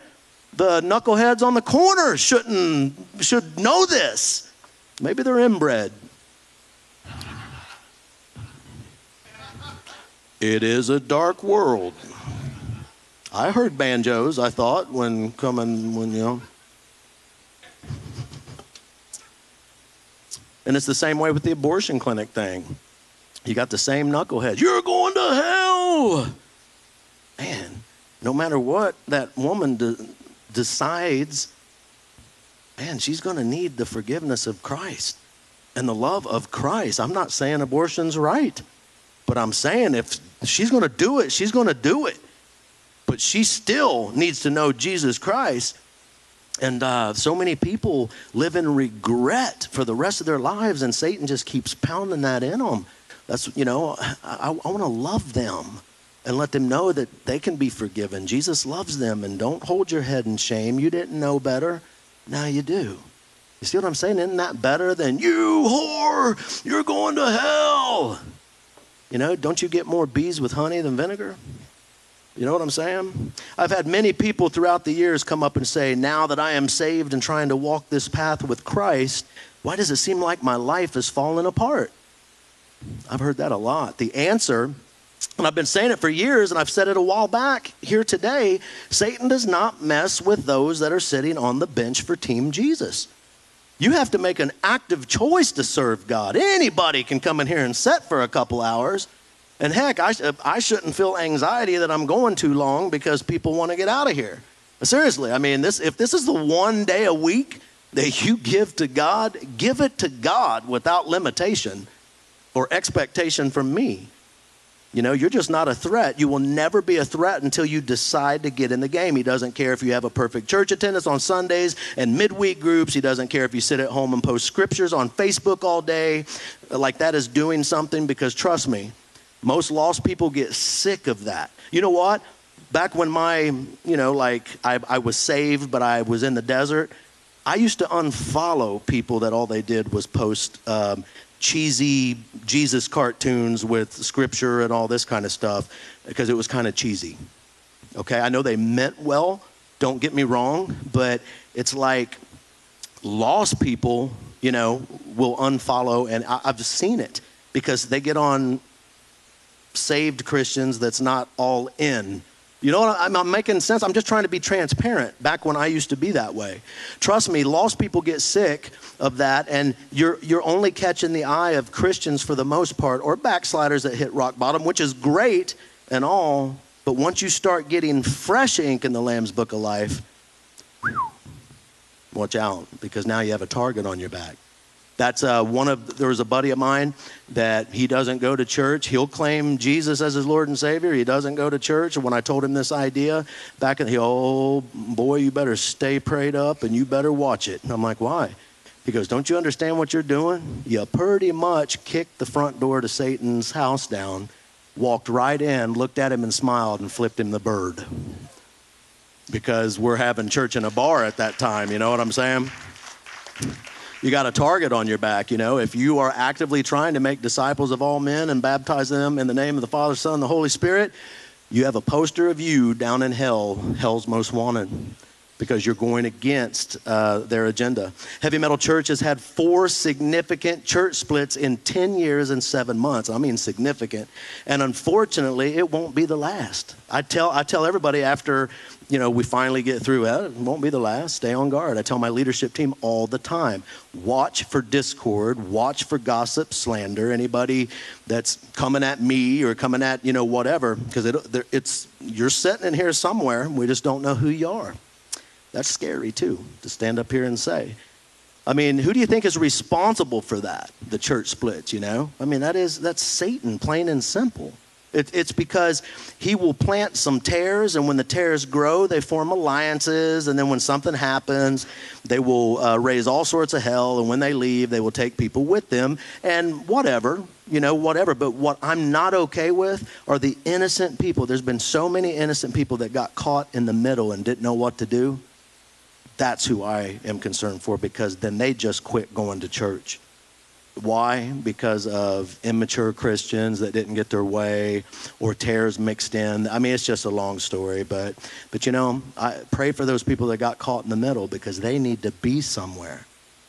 The knuckleheads on the corner shouldn't should know this. Maybe they're inbred. It is a dark world. I heard banjos, I thought, when coming when you know And it's the same way with the abortion clinic thing. You got the same knuckleheads. You're going to hell. Man, no matter what that woman de- decides, man, she's going to need the forgiveness of Christ and the love of Christ. I'm not saying abortion's right, but I'm saying if she's going to do it, she's going to do it. But she still needs to know Jesus Christ and uh, so many people live in regret for the rest of their lives, and Satan just keeps pounding that in them. That's, you know, I, I want to love them and let them know that they can be forgiven. Jesus loves them, and don't hold your head in shame. You didn't know better. Now you do. You see what I'm saying? Isn't that better than you whore? You're going to hell. You know, don't you get more bees with honey than vinegar? You know what I'm saying? I've had many people throughout the years come up and say, now that I am saved and trying to walk this path with Christ, why does it seem like my life is falling apart? I've heard that a lot. The answer, and I've been saying it for years, and I've said it a while back here today Satan does not mess with those that are sitting on the bench for Team Jesus. You have to make an active choice to serve God. Anybody can come in here and sit for a couple hours. And heck, I, I shouldn't feel anxiety that I'm going too long because people want to get out of here. But seriously, I mean, this, if this is the one day a week that you give to God, give it to God without limitation or expectation from me. You know, you're just not a threat. You will never be a threat until you decide to get in the game. He doesn't care if you have a perfect church attendance on Sundays and midweek groups. He doesn't care if you sit at home and post scriptures on Facebook all day. Like that is doing something because trust me, most lost people get sick of that. You know what? Back when my, you know, like I, I was saved, but I was in the desert, I used to unfollow people that all they did was post um, cheesy Jesus cartoons with scripture and all this kind of stuff because it was kind of cheesy. Okay, I know they meant well, don't get me wrong, but it's like lost people, you know, will unfollow, and I, have seen it because they get on saved Christians that's not all in. You know what? I'm, I'm, making sense. I'm just trying to be transparent back when I used to be that way. Trust me, lost people get sick of that, and you're, you're only catching the eye of Christians for the most part, or backsliders that hit rock bottom, which is great and all. But once you start getting fresh ink in the Lamb's Book of Life, watch out, because now you have a target on your back. That's uh, one of, there was a buddy of mine that he doesn't go to church. He'll claim Jesus as his Lord and Savior. He doesn't go to church. And when I told him this idea back in the, oh boy, you better stay prayed up and you better watch it. And I'm like, why? He goes, Don't you understand what you're doing? You pretty much kicked the front door to Satan's house down, walked right in, looked at him and smiled, and flipped him the bird. Because we're having church in a bar at that time, you know what I'm saying? You got a target on your back. You know, if you are actively trying to make disciples of all men and baptize them in the name of the Father, Son, and the Holy Spirit, you have a poster of you down in hell, hell's most wanted, because you're going against uh, their agenda. Heavy Metal Church has had four significant church splits in 10 years and seven months. I mean, significant. And unfortunately, it won't be the last. I tell, I tell everybody after you know, we finally get through it. It won't be the last. Stay on guard. I tell my leadership team all the time watch for discord, watch for gossip, slander, anybody that's coming at me or coming at, you know, whatever, because it, it's, you're sitting in here somewhere. We just don't know who you are. That's scary too, to stand up here and say. I mean, who do you think is responsible for that? The church splits, you know? I mean, that is, that's Satan, plain and simple. It, it's because he will plant some tares, and when the tares grow, they form alliances. And then when something happens, they will uh, raise all sorts of hell. And when they leave, they will take people with them and whatever, you know, whatever. But what I'm not okay with are the innocent people. There's been so many innocent people that got caught in the middle and didn't know what to do. That's who I am concerned for because then they just quit going to church. Why? Because of immature Christians that didn't get their way or tares mixed in. I mean, it's just a long story, but but you know, I pray for those people that got caught in the middle because they need to be somewhere.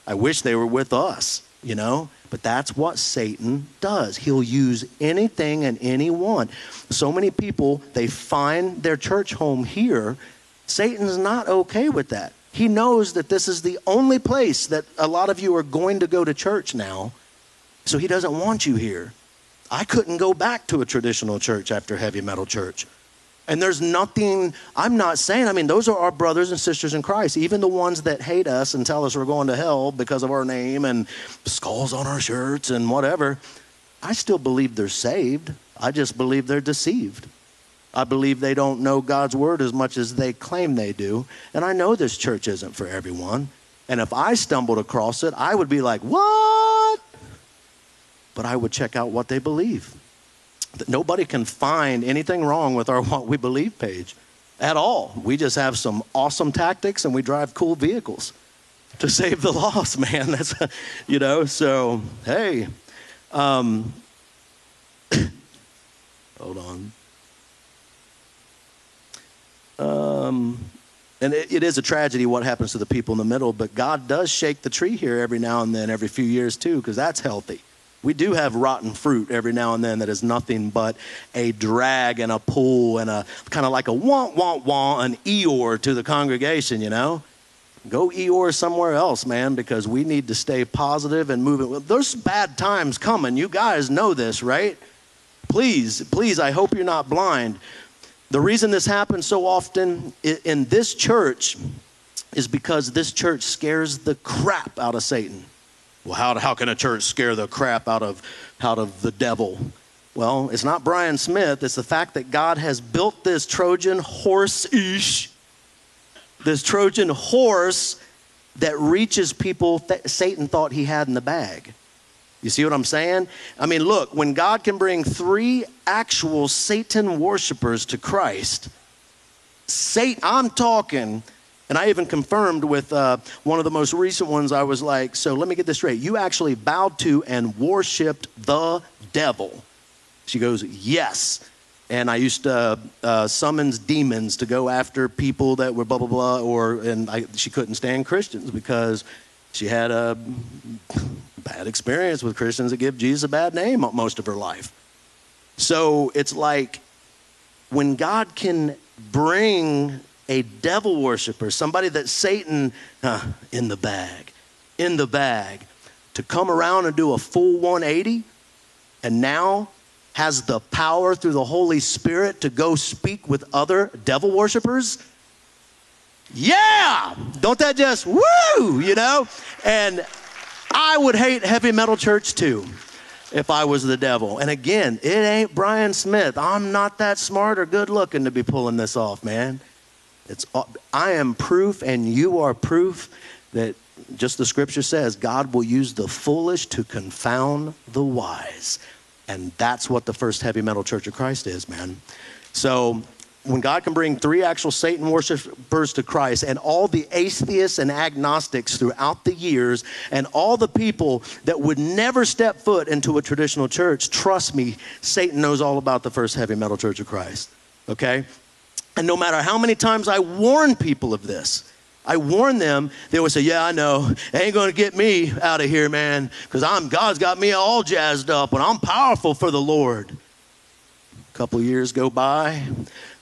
I wish they were with us, you know, but that's what Satan does. He'll use anything and anyone. So many people, they find their church home here. Satan's not okay with that. He knows that this is the only place that a lot of you are going to go to church now. So he doesn't want you here. I couldn't go back to a traditional church after heavy metal church. And there's nothing, I'm not saying, I mean, those are our brothers and sisters in Christ, even the ones that hate us and tell us we're going to hell because of our name and skulls on our shirts and whatever. I still believe they're saved. I just believe they're deceived. I believe they don't know God's word as much as they claim they do. And I know this church isn't for everyone. And if I stumbled across it, I would be like, what? But I would check out what they believe. That nobody can find anything wrong with our *laughs* What We Believe page at all. We just have some awesome tactics and we drive cool vehicles to *laughs* save the lost, *laughs* man. That's, you know, so hey, um, *coughs* hold on. Um, and it, it is a tragedy what happens to the people in the middle, but God does shake the tree here every now and then, every few years too, because that's healthy. We do have rotten fruit every now and then that is nothing but a drag and a pull and a kind of like a want, want, want, an Eeyore to the congregation, you know? Go Eeyore somewhere else, man, because we need to stay positive and moving. There's bad times coming. You guys know this, right? Please, please, I hope you're not blind. The reason this happens so often in this church is because this church scares the crap out of Satan. Well, how, how can a church scare the crap out of, out of the devil? Well, it's not Brian Smith, it's the fact that God has built this Trojan horse ish, this Trojan horse that reaches people that Satan thought he had in the bag. You see what I'm saying? I mean, look, when God can bring three actual Satan worshipers to Christ, Satan, I'm talking, and I even confirmed with uh, one of the most recent ones, I was like, so let me get this straight. You actually bowed to and worshiped the devil. She goes, yes. And I used to uh, summons demons to go after people that were blah, blah, blah, or, and I, she couldn't stand Christians because she had a bad experience with Christians that give Jesus a bad name most of her life. So it's like when God can bring a devil worshiper, somebody that Satan uh, in the bag, in the bag, to come around and do a full 180 and now has the power through the Holy Spirit to go speak with other devil worshipers. Yeah! Don't that just woo, you know? And I would hate heavy metal church too if I was the devil. And again, it ain't Brian Smith. I'm not that smart or good looking to be pulling this off, man. It's I am proof and you are proof that just the scripture says God will use the foolish to confound the wise. And that's what the first heavy metal church of Christ is, man. So when God can bring three actual Satan worshipers to Christ and all the atheists and agnostics throughout the years and all the people that would never step foot into a traditional church, trust me, Satan knows all about the first heavy metal church of Christ. Okay? And no matter how many times I warn people of this, I warn them, they would say, Yeah, I know. It ain't going to get me out of here, man, because I'm God's got me all jazzed up and I'm powerful for the Lord. A couple years go by.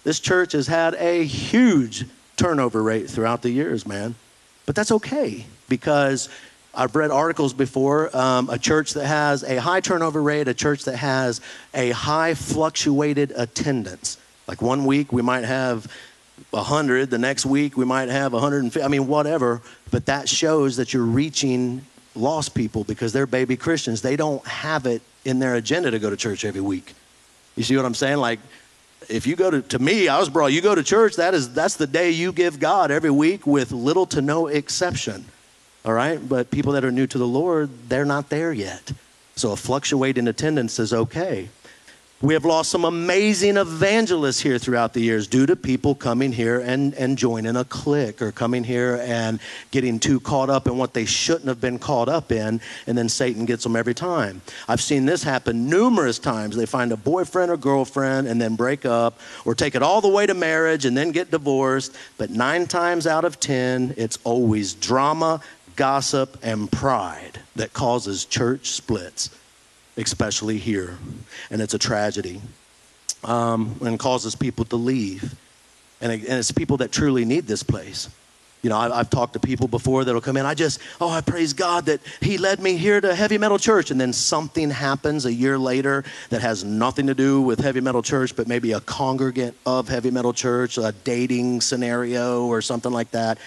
This church has had a huge turnover rate throughout the years, man. But that's okay because I've read articles before. Um, a church that has a high turnover rate, a church that has a high fluctuated attendance. Like one week we might have 100, the next week we might have 150, I mean, whatever. But that shows that you're reaching lost people because they're baby Christians. They don't have it in their agenda to go to church every week. You see what I'm saying? Like, if you go to, to me, I was brought, you go to church, that is, that's the day you give God every week with little to no exception. All right? But people that are new to the Lord, they're not there yet. So a fluctuating attendance is okay. We have lost some amazing evangelists here throughout the years due to people coming here and, and joining a clique or coming here and getting too caught up in what they shouldn't have been caught up in, and then Satan gets them every time. I've seen this happen numerous times. They find a boyfriend or girlfriend and then break up, or take it all the way to marriage and then get divorced. But nine times out of ten, it's always drama, gossip, and pride that causes church splits especially here. And it's a tragedy um, and causes people to leave. And, it, and it's people that truly need this place. You know, I, have talked to people before that'll come in. I just, oh, I praise God that He led me here to heavy metal church. And then something happens a year later that has nothing to do with heavy metal church, but maybe a congregant of heavy metal church, a dating scenario or something like that.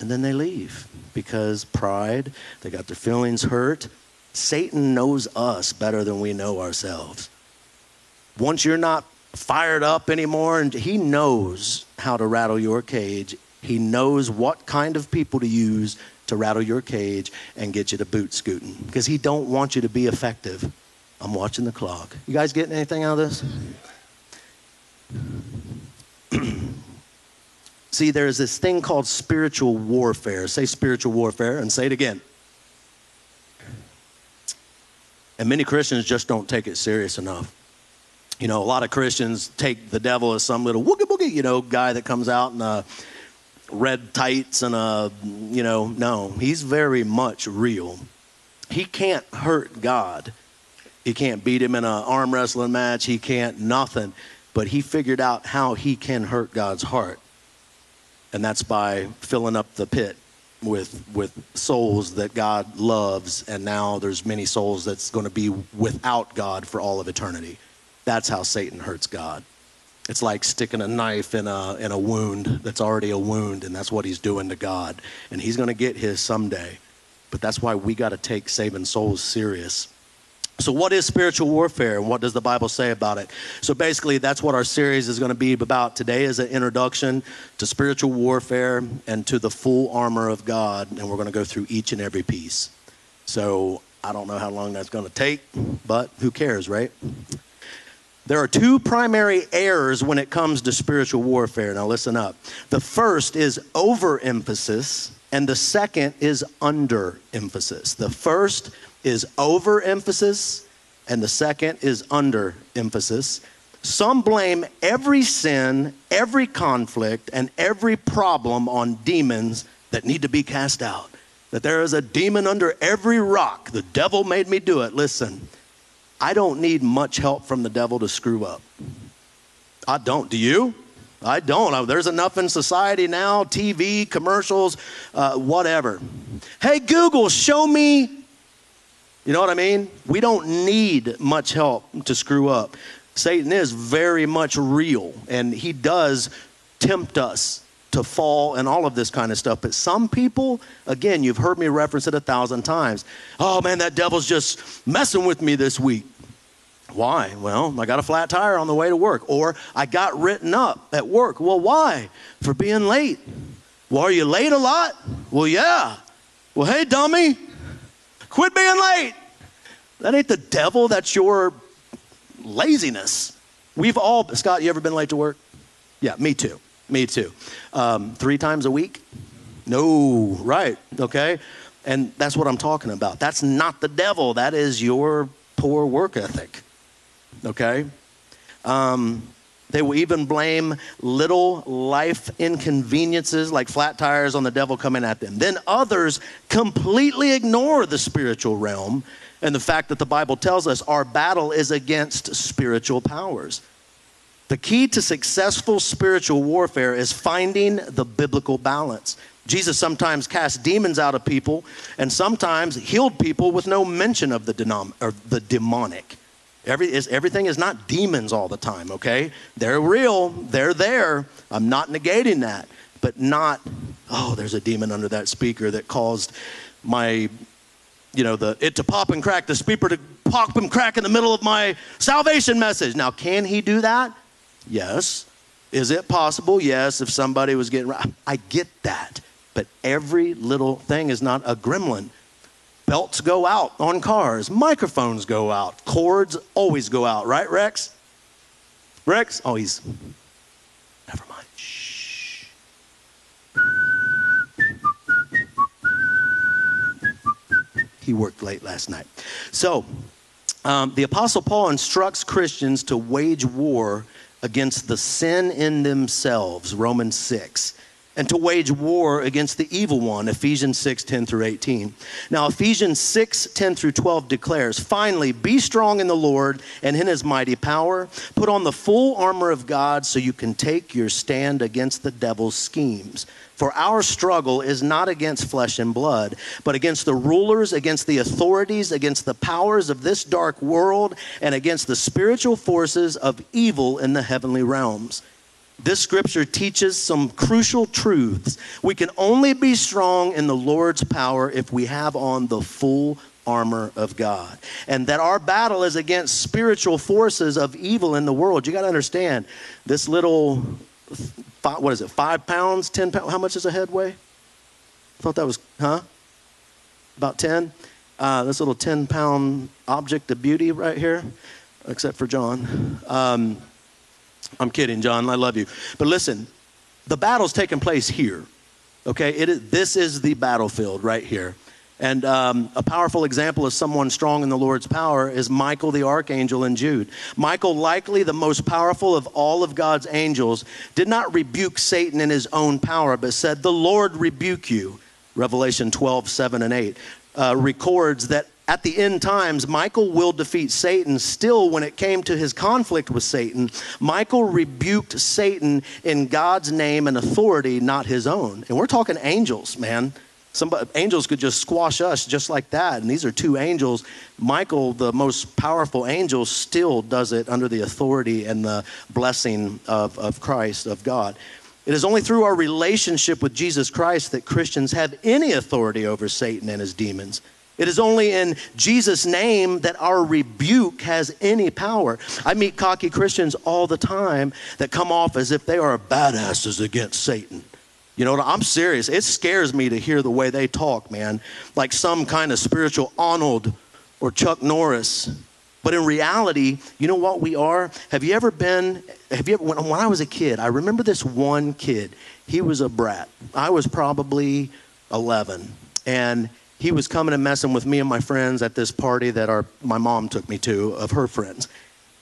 And then they leave because pride, they got their feelings hurt, Satan knows us better than we know ourselves. Once you're not fired up anymore, and he knows how to rattle your cage, he knows what kind of people to use to rattle your cage and get you to boot scooting because he don't want you to be effective. I'm watching the clock. You guys getting anything out of this? *clears throat* See, there's this thing called spiritual warfare. Say spiritual warfare and say it again. And many Christians just don't take it serious enough. You know, a lot of Christians take the devil as some little woogie boogie, you know, guy that comes out in a red tights and a, you know, no, he's very much real. He can't hurt God. He can't beat him in an arm wrestling match. He can't nothing. But he figured out how he can hurt God's heart. And that's by filling up the pit with with souls that God loves, and now there's many souls that's going to be without God for all of eternity. That's how Satan hurts God. It's like sticking a knife in a in a wound that's already a wound, and that's what he's doing to God. And he's going to get his someday. But that's why we got to take saving souls serious. So, what is spiritual warfare and what does the Bible say about it? So, basically, that's what our series is going to be about today is an introduction to spiritual warfare and to the full armor of God. And we're going to go through each and every piece. So, I don't know how long that's going to take, but who cares, right? There are two primary errors when it comes to spiritual warfare. Now, listen up. The first is overemphasis, and the second is underemphasis. The first is overemphasis, and the second is underemphasis. Some blame every sin, every conflict, and every problem on demons that need to be cast out. That there is a demon under every rock. The devil made me do it. Listen, I don't need much help from the devil to screw up. I don't. Do you? I don't. There's enough in society now TV, commercials, uh, whatever. Hey, Google, show me you know what I mean? We don't need much help to screw up. Satan is very much real, and he does tempt us to fall and all of this kind of stuff. But some people, again, you've heard me reference it a thousand times. Oh man, that devil's just messing with me this week. Why? Well, I got a flat tire on the way to work. Or I got written up at work. Well, why? For being late. Well, are you late a lot? Well, yeah. Well, hey, dummy, quit being late. That ain't the devil, that's your laziness. We've all, Scott, you ever been late to work? Yeah, me too. Me too. Um, three times a week? No, right, okay? And that's what I'm talking about. That's not the devil, that is your poor work ethic, okay? Um, they will even blame little life inconveniences like flat tires on the devil coming at them. Then others completely ignore the spiritual realm and the fact that the Bible tells us our battle is against spiritual powers. The key to successful spiritual warfare is finding the biblical balance. Jesus sometimes cast demons out of people and sometimes healed people with no mention of the, denom- or the demonic. Every, is, everything is not demons all the time, okay? They're real, they're there. I'm not negating that, but not, oh, there's a demon under that speaker that caused my, you know, the it to pop and crack, the speaker to pop and crack in the middle of my salvation message. Now, can he do that? Yes. Is it possible? Yes, if somebody was getting, I get that. But every little thing is not a gremlin. Belts go out on cars, microphones go out, cords always go out, right, Rex? Rex? Oh, he's. Never mind. Shh. He worked late last night. So, um, the Apostle Paul instructs Christians to wage war against the sin in themselves, Romans 6, and to wage war against the evil one, Ephesians 6, 10 through 18. Now, Ephesians 6, 10 through 12 declares, Finally, be strong in the Lord and in his mighty power. Put on the full armor of God so you can take your stand against the devil's schemes. For our struggle is not against flesh and blood, but against the rulers, against the authorities, against the powers of this dark world, and against the spiritual forces of evil in the heavenly realms. This scripture teaches some crucial truths. We can only be strong in the Lord's power if we have on the full armor of God. And that our battle is against spiritual forces of evil in the world. You got to understand this little five, what is it, five pounds, 10 pounds? How much is a head weigh? I thought that was, huh? About 10? Uh, this little 10 pound object of beauty right here, except for John. Um, I'm kidding, John. I love you. But listen, the battle's taking place here. Okay? It is, this is the battlefield right here. And um, a powerful example of someone strong in the Lord's power is Michael the archangel in Jude. Michael, likely the most powerful of all of God's angels, did not rebuke Satan in his own power, but said, The Lord rebuke you. Revelation 12, 7 and 8 uh, records that at the end times, Michael will defeat Satan. Still, when it came to his conflict with Satan, Michael rebuked Satan in God's name and authority, not his own. And we're talking angels, man. Angels could just squash us just like that. And these are two angels. Michael, the most powerful angel, still does it under the authority and the blessing of, of Christ, of God. It is only through our relationship with Jesus Christ that Christians have any authority over Satan and his demons. It is only in Jesus' name that our rebuke has any power. I meet cocky Christians all the time that come off as if they are badasses against Satan. You know, what I'm serious. It scares me to hear the way they talk, man. Like some kind of spiritual Arnold or Chuck Norris. But in reality, you know what we are? Have you ever been, have you ever, when, when I was a kid, I remember this one kid. He was a brat. I was probably 11. And he was coming and messing with me and my friends at this party that our, my mom took me to of her friends.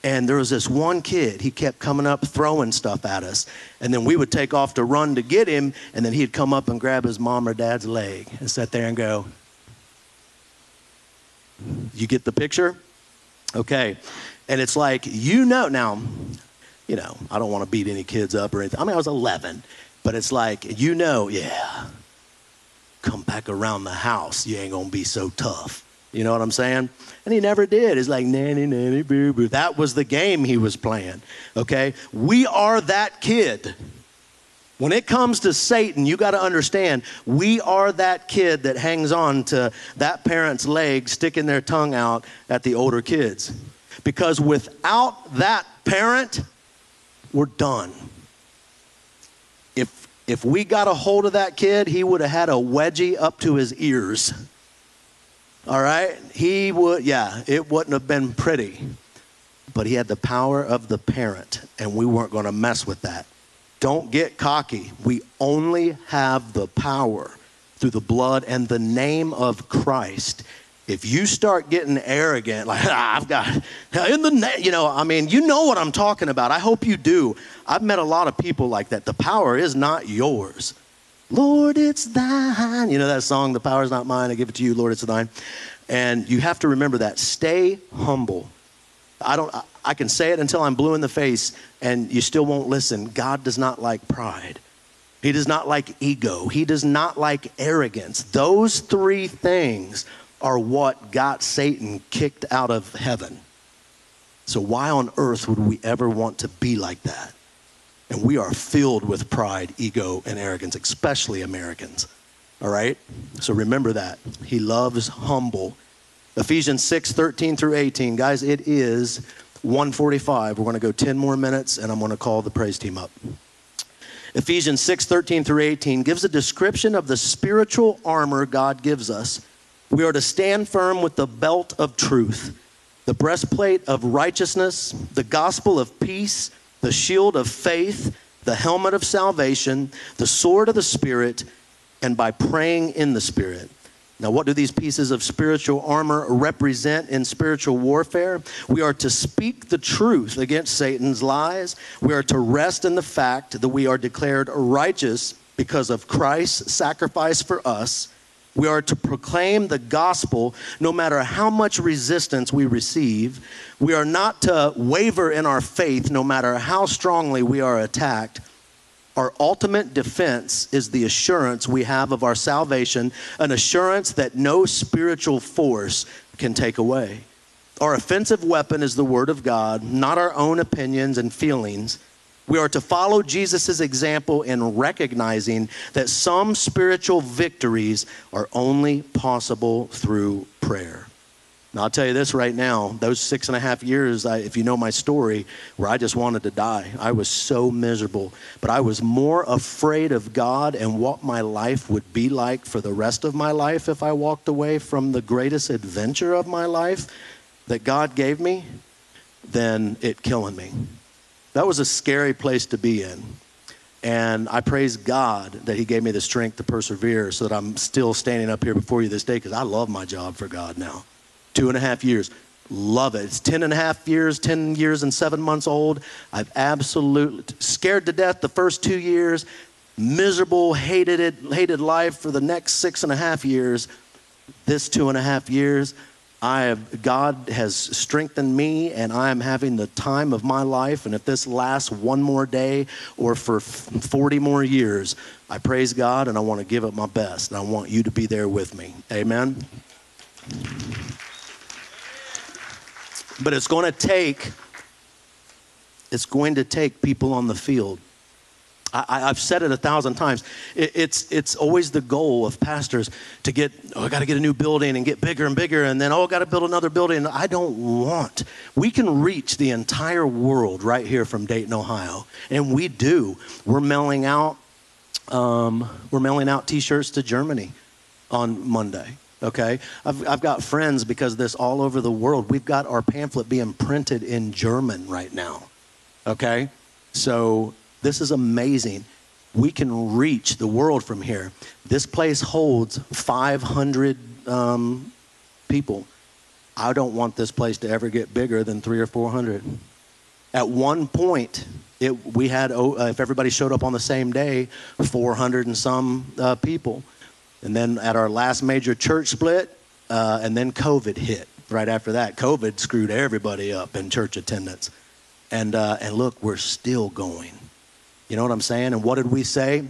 And there was this one kid, he kept coming up throwing stuff at us. And then we would take off to run to get him, and then he'd come up and grab his mom or dad's leg and sit there and go, You get the picture? Okay. And it's like, you know, now, you know, I don't want to beat any kids up or anything. I mean, I was 11, but it's like, you know, yeah, come back around the house. You ain't going to be so tough. You know what I'm saying? And he never did. It's like nanny, nanny, boo, boo. That was the game he was playing. Okay? We are that kid. When it comes to Satan, you got to understand we are that kid that hangs on to that parent's leg, sticking their tongue out at the older kids. Because without that parent, we're done. If, we got a hold of that kid, he would have had a wedgie up to his ears. All right? He would, yeah, it wouldn't have been pretty. But he had the power of the parent, and we weren't going to mess with that. Don't get cocky. We only have the power through the blood and the name of Christ. If you start getting arrogant, like ah, *laughs* I've got in the net, you know, I mean, you know what I'm talking about. I hope you do. I've met a lot of people like that. The power is not yours. Lord, it's thine. You know that song, The Power is Not Mine, I give it to you, Lord, it's thine. And you have to remember that. Stay humble. I don't I can say it until I'm blue in the face and you still won't listen. God does not like pride. He does not like ego. He does not like arrogance. Those three things are what got Satan kicked out of heaven. So, why on earth would we ever want to be like that? And we are filled with pride, ego, and arrogance, especially Americans. All right? So remember that. He loves humble. Ephesians 6 13 through 18. Guys, it is 145. We're going to go 10 more minutes and I'm going to call the praise team up. Ephesians 6 13 through 18 gives a description of the spiritual armor God gives us. We are to stand firm with the belt of truth, the breastplate of righteousness, the gospel of peace, the shield of faith, the helmet of salvation, the sword of the Spirit, and by praying in the Spirit. Now, what do these pieces of spiritual armor represent in spiritual warfare? We are to speak the truth against Satan's lies. We are to rest in the fact that we are declared righteous because of Christ's sacrifice for us. We are to proclaim the gospel no matter how much resistance we receive. We are not to waver in our faith no matter how strongly we are attacked. Our ultimate defense is the assurance we have of our salvation, an assurance that no spiritual force can take away. Our offensive weapon is the Word of God, not our own opinions and feelings. We are to follow Jesus' example in recognizing that some spiritual victories are only possible through prayer. Now, I'll tell you this right now those six and a half years, I, if you know my story, where I just wanted to die, I was so miserable. But I was more afraid of God and what my life would be like for the rest of my life if I walked away from the greatest adventure of my life that God gave me than it killing me. That was a scary place to be in. And I praise God that He gave me the strength to persevere so that I'm still standing up here before you this day because I love my job for God now two and a half years. Love it. It's 10 and a half years, 10 years and seven months old. I've absolutely scared to death the first two years, miserable, hated it, hated life for the next six and a half years. This two and a half years, I have, God has strengthened me and I am having the time of my life. And if this lasts one more day or for 40 more years, I praise God and I want to give it my best. And I want you to be there with me. Amen. But it's going to take it's going to take people on the field. I, have said it a thousand times. It, it's, it's always the goal of pastors to get, oh, I got to get a new building and get bigger and bigger, and then, oh, I got to build another building. I don't want. We can reach the entire world right here from Dayton, Ohio, and we do. We're mailing out, um, we're mailing out T-shirts to Germany on Monday okay? I've, I've got friends because this all over the world. We've got our pamphlet being printed in German right now, okay? So this is amazing. We can reach the world from here. This place holds 500 um, people. I don't want this place to ever get bigger than three or 400. At one point, it, we had, oh, uh, if everybody showed up on the same day, 400 and some uh, people. And then at our last major church split, uh, and then COVID hit right after that. COVID screwed everybody up in church attendance. And, uh, and look, we're still going. You know what I'm saying? And what did we say?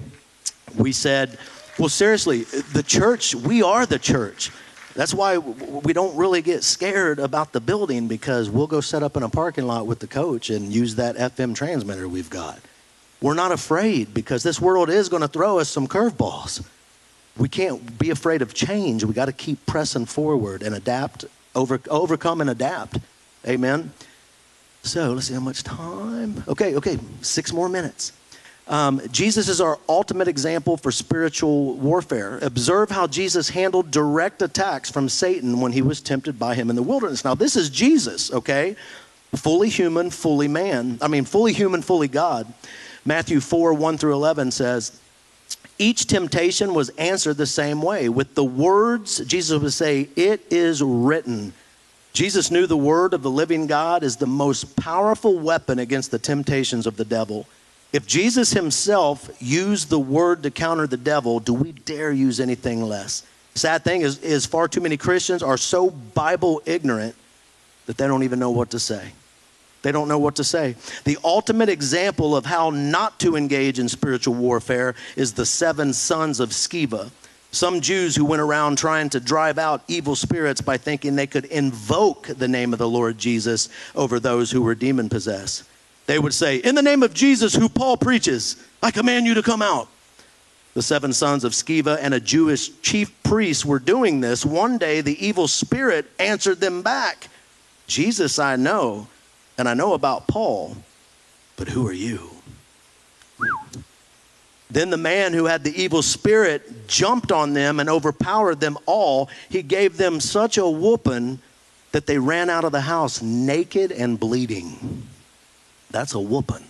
We said, well, seriously, the church, we are the church. That's why we don't really get scared about the building because we'll go set up in a parking lot with the coach and use that FM transmitter we've got. we're not afraid because this world is going to throw us some curveballs. We can't be afraid of change. We got to keep pressing forward and adapt, over, overcome and adapt. Amen. So let's see how much time. Okay, okay, six more minutes. Um, Jesus is our ultimate example for spiritual warfare. Observe how Jesus handled direct attacks from Satan when he was tempted by him in the wilderness. Now, this is Jesus, okay? Fully human, fully man. I mean, fully human, fully God. Matthew 4 1 through 11 says, each temptation was answered the same way. With the words, Jesus would say, It is written. Jesus knew the word of the living God is the most powerful weapon against the temptations of the devil. If Jesus himself used the word to counter the devil, do we dare use anything less? Sad thing is, is far too many Christians are so Bible ignorant that they don't even know what to say. They don't know what to say. The ultimate example of how not to engage in spiritual warfare is the seven sons of Sceva. Some Jews who went around trying to drive out evil spirits by thinking they could invoke the name of the Lord Jesus over those who were demon possessed. They would say, In the name of Jesus, who Paul preaches, I command you to come out. The seven sons of Sceva and a Jewish chief priest were doing this. One day, the evil spirit answered them back Jesus, I know and I know about Paul, but who are you? Then the man who had the evil spirit jumped on them and overpowered them all. He gave them such a whooping that they ran out of the house naked and bleeding. That's a whooping.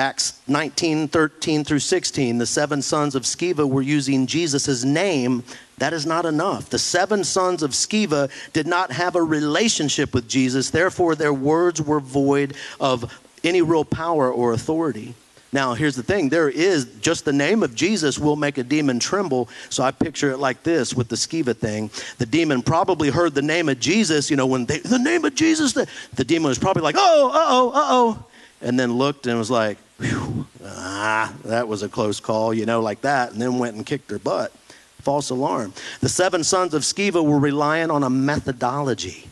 Acts 19, 13 through 16, the seven sons of Sceva were using Jesus' name. That is not enough. The seven sons of Sceva did not have a relationship with Jesus, therefore, their words were void of any real power or authority. Now, here's the thing there is just the name of Jesus will make a demon tremble. So I picture it like this with the Sceva thing. The demon probably heard the name of Jesus, you know, when they, the name of Jesus, the, the demon was probably like, oh, uh oh, uh oh. And then looked and was like, ah, that was a close call, you know, like that, and then went and kicked her butt. False alarm. The seven sons of Sceva were relying on a methodology.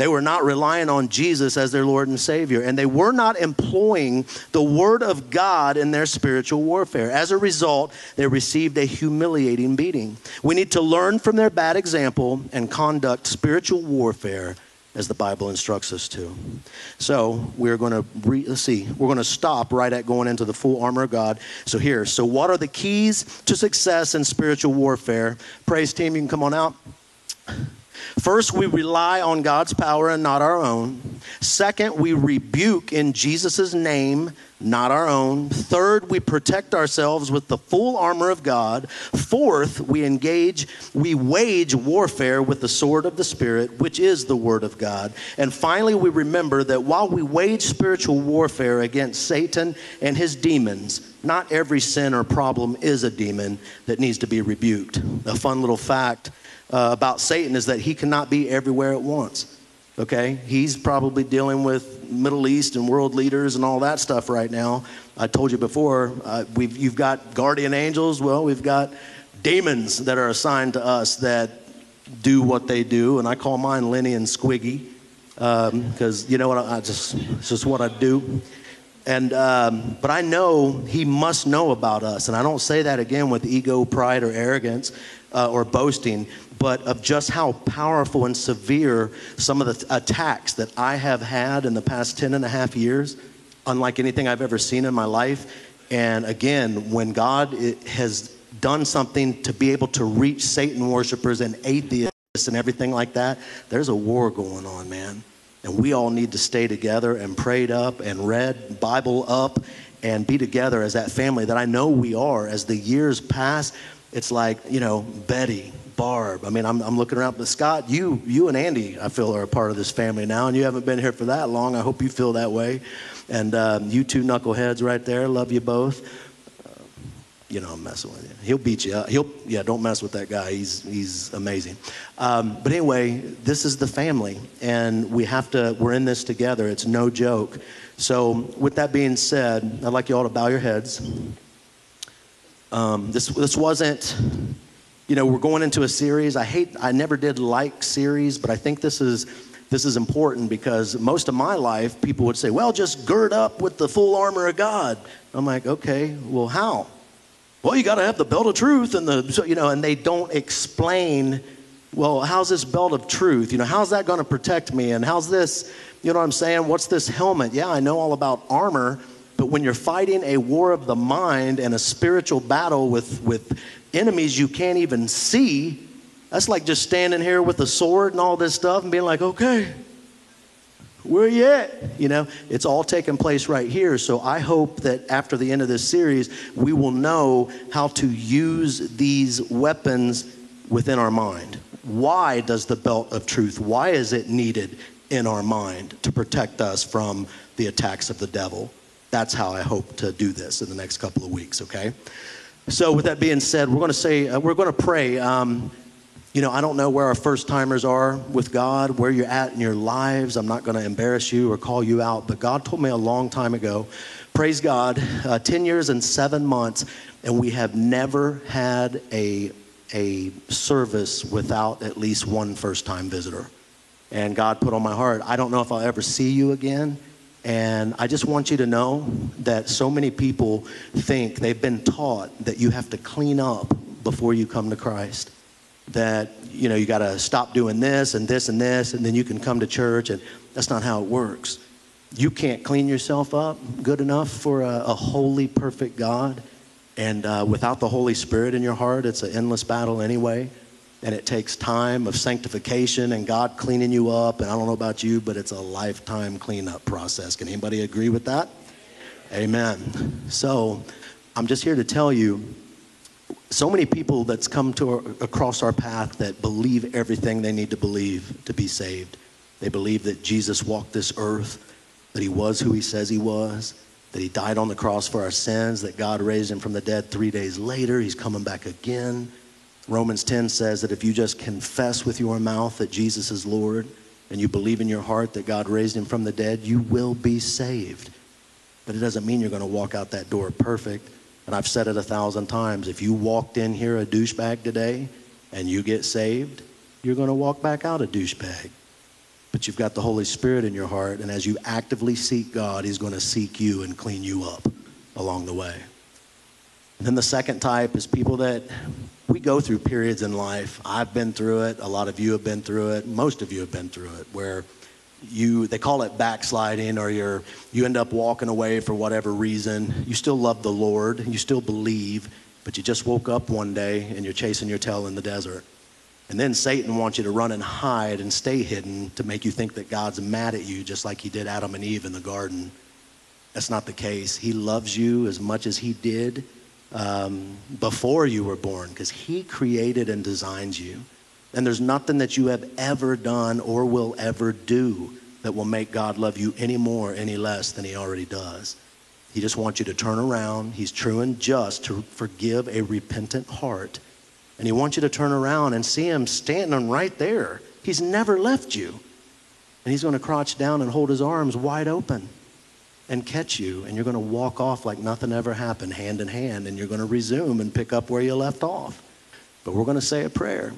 They were not relying on Jesus as their Lord and Savior, and they were not employing the Word of God in their spiritual warfare. As a result, they received a humiliating beating. We need to learn from their bad example and conduct spiritual warfare as the Bible instructs us to. So we're going to re- let's see. We're going to stop right at going into the full armor of God. So here. So what are the keys to success in spiritual warfare? Praise team, you can come on out. First, we rely on God's power and not our own. Second, we rebuke in Jesus' name, not our own. Third, we protect ourselves with the full armor of God. Fourth, we engage, we wage warfare with the sword of the Spirit, which is the Word of God. And finally, we remember that while we wage spiritual warfare against Satan and his demons, not every sin or problem is a demon that needs to be rebuked. A fun little fact uh, about Satan is that he cannot be everywhere at once. Okay? He's probably dealing with Middle East and world leaders and all that stuff right now. I told you before, uh, we've, you've got guardian angels. Well, we've got demons that are assigned to us that do what they do. And I call mine Lenny and Squiggy because um, you know what? I, I just, it's just what I do. And, um, but I know he must know about us. And I don't say that again with ego, pride, or arrogance uh, or boasting but of just how powerful and severe some of the attacks that I have had in the past 10 and a half years, unlike anything I've ever seen in my life. And again, when God eh, has done something to be able to reach Satan worshipers and atheists and everything like that, there's a war going on, man. And we all need to stay together and prayed up and read Bible up and be together as that family that I know we are. As the years pass, it's like, you know, Betty, Barb. I mean, I'm, I'm looking around, but Scott, you, you and Andy, I feel are a part of this family now, and you haven't been here for that long. I hope you feel that way. And um, you two knuckleheads right there, love you both. Uh, you know, I'm messing with you. He'll beat you up. He'll, yeah, don't mess with that guy. He's, he's amazing. Um, but anyway, this is the family, and we have to, we're in this together. It's no joke. So, with that being said, I'd like you all to bow your heads. Um, this, this wasn't you know, we're going into a series. I hate, I never did like series, but I think this is this is important because most of my life, people would say, well, just gird up with the full armor of God. I'm like, okay, well, how? Well, you got to have the belt of truth and the, so, you know, and they don't explain, well, how's this belt of truth? You know, how's that going to protect me? And how's this, you know what I'm saying? What's this helmet? Yeah, I know all about armor, but when you're fighting a war of the mind and a spiritual battle with, with enemies you can't even see, that's like just standing here with a sword and all this stuff and being like, okay, where you at? You know, it's all taking place right here. So I hope that after the end of this series, we will know how to use these weapons within our mind. Why does the belt of truth, why is it needed in our mind to protect us from the attacks of the devil? That's how I hope to do this in the next couple of weeks, okay? So, with that being said, we're going to say, uh, we're going to pray. Um, you know, I don't know where our first timers are with God, where you're at in your lives. I'm not going to embarrass you or call you out, but God told me a long time ago, praise God, uh, 10 years and seven months, and we have never had a, a service without at least one first time visitor. And God put on my heart, I don't know if I'll ever see you again. And I just want you to know that so many people think they've been taught that you have to clean up before you come to Christ. That you know you got to stop doing this and this and this and then you can come to church and that's not how it works. You can't clean yourself up good enough for a, a holy perfect god and uh, without the holy spirit in your heart it's an endless battle anyway and it takes time of sanctification and god cleaning you up and i don't know about you but it's a lifetime cleanup process can anybody agree with that amen so i'm just here to tell you so many people that's come to our, across our path that believe everything they need to believe to be saved. They believe that Jesus walked this earth, that he was who he says he was, that he died on the cross for our sins, that God raised him from the dead three days later. He's coming back again. Romans 10 says that if you just confess with your mouth that Jesus is Lord and you believe in your heart that God raised him from the dead, you will be saved. But it doesn't mean you're going to walk out that door perfect. And I've said it a thousand times if you walked in here a douchebag today and you get saved, you're going to walk back out a douchebag. But you've got the Holy Spirit in your heart, and as you actively seek God, He's going to seek you and clean you up along the way. And then the second type is people that we go through periods in life. I've been through it, a lot of you have been through it, most of you have been through it, where you they call it backsliding or you're you end up walking away for whatever reason. You still love the lord you still believe but you just woke up one day and you're chasing your tail in the desert. And then satan wants you to run and hide and stay hidden to make you think that god's mad at you just like he did adam and eve in the garden. That's not the case. He loves you as much as he did um, before you were born because he created and designed you and there's nothing that you have ever done or will ever do that will make God love you any more, any less than He already does. He just wants you to turn around. He's true and just to forgive a repentant heart. And He wants you to turn around and see Him standing right there. He's never left you. And He's going to crouch down and hold His arms wide open and catch you. And you're going to walk off like nothing ever happened, hand in hand. And you're going to resume and pick up where you left off. But we're going to say a prayer.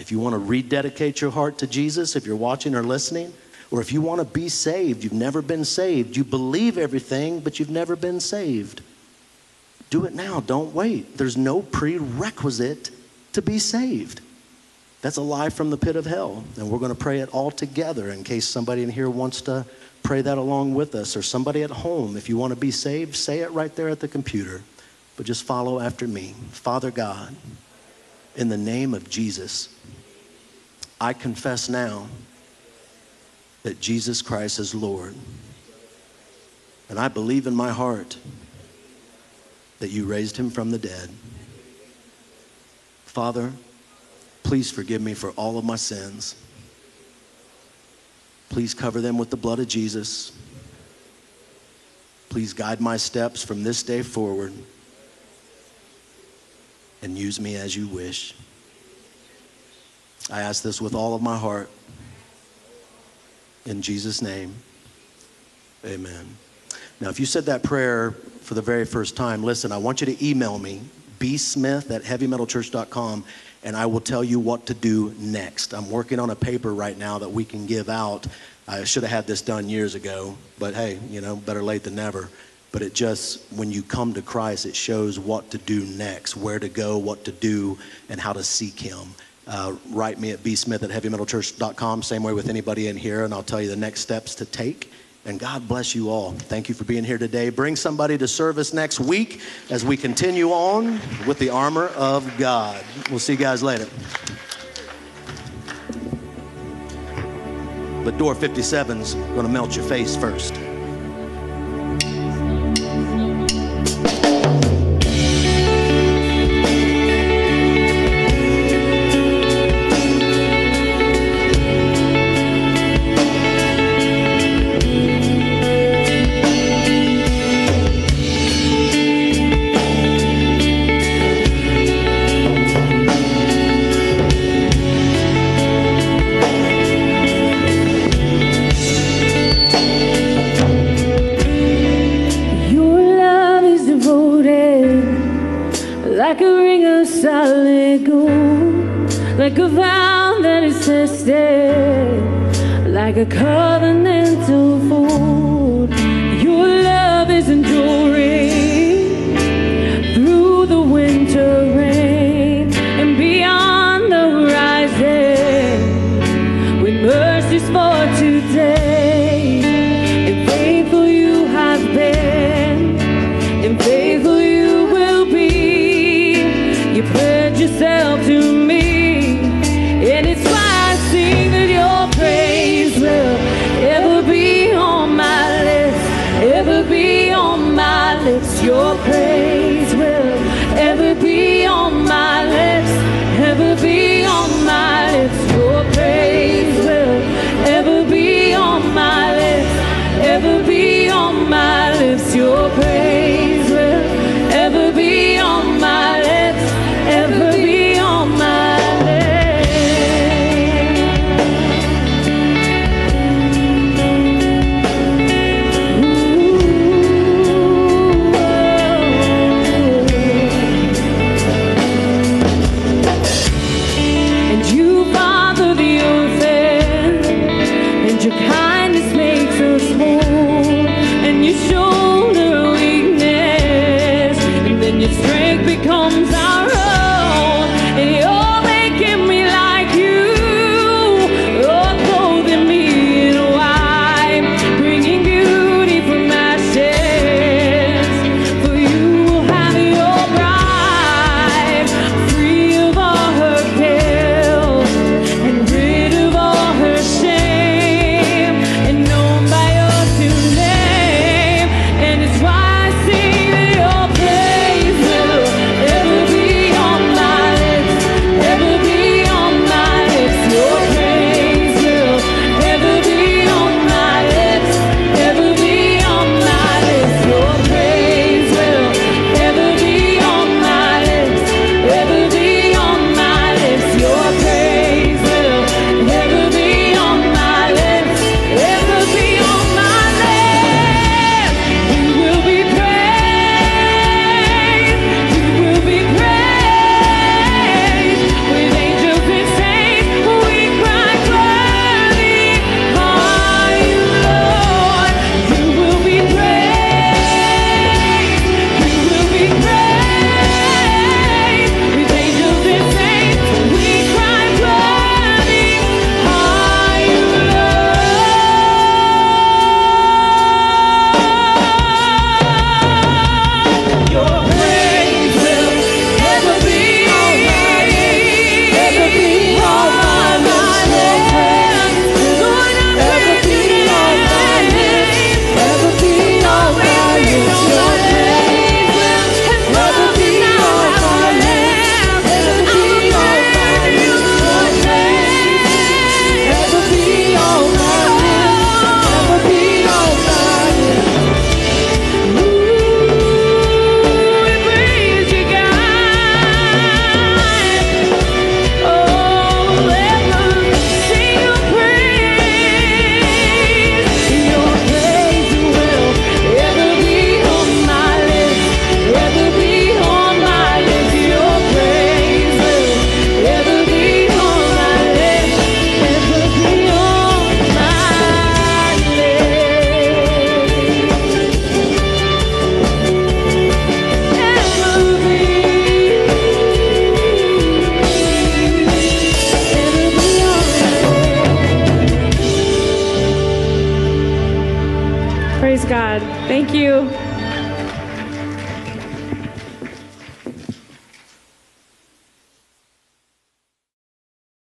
If you want to rededicate your heart to Jesus, if you're watching or listening, or if you want to be saved, you've never been saved, you believe everything, but you've never been saved, do it now. Don't wait. There's no prerequisite to be saved. That's a lie from the pit of hell. And we're going to pray it all together in case somebody in here wants to pray that along with us, or somebody at home. If you want to be saved, say it right there at the computer. But just follow after me. Father God, in the name of Jesus, I confess now that Jesus Christ is Lord. And I believe in my heart that you raised him from the dead. Father, please forgive me for all of my sins. Please cover them with the blood of Jesus. Please guide my steps from this day forward and use me as you wish. I ask this with all of my heart. In Jesus' name, amen. Now, if you said that prayer for the very first time, listen, I want you to email me, bsmith at heavymetalchurch.com, and I will tell you what to do next. I'm working on a paper right now that we can give out. I should have had this done years ago, but hey, you know, better late than never. But it just, when you come to Christ, it shows what to do next, where to go, what to do, and how to seek Him. Uh, write me at bsmith at heavymetalchurch.com, same way with anybody in here, and I'll tell you the next steps to take. And God bless you all. Thank you for being here today. Bring somebody to service next week as we continue on with the armor of God. We'll see you guys later. But door 57's going to melt your face first.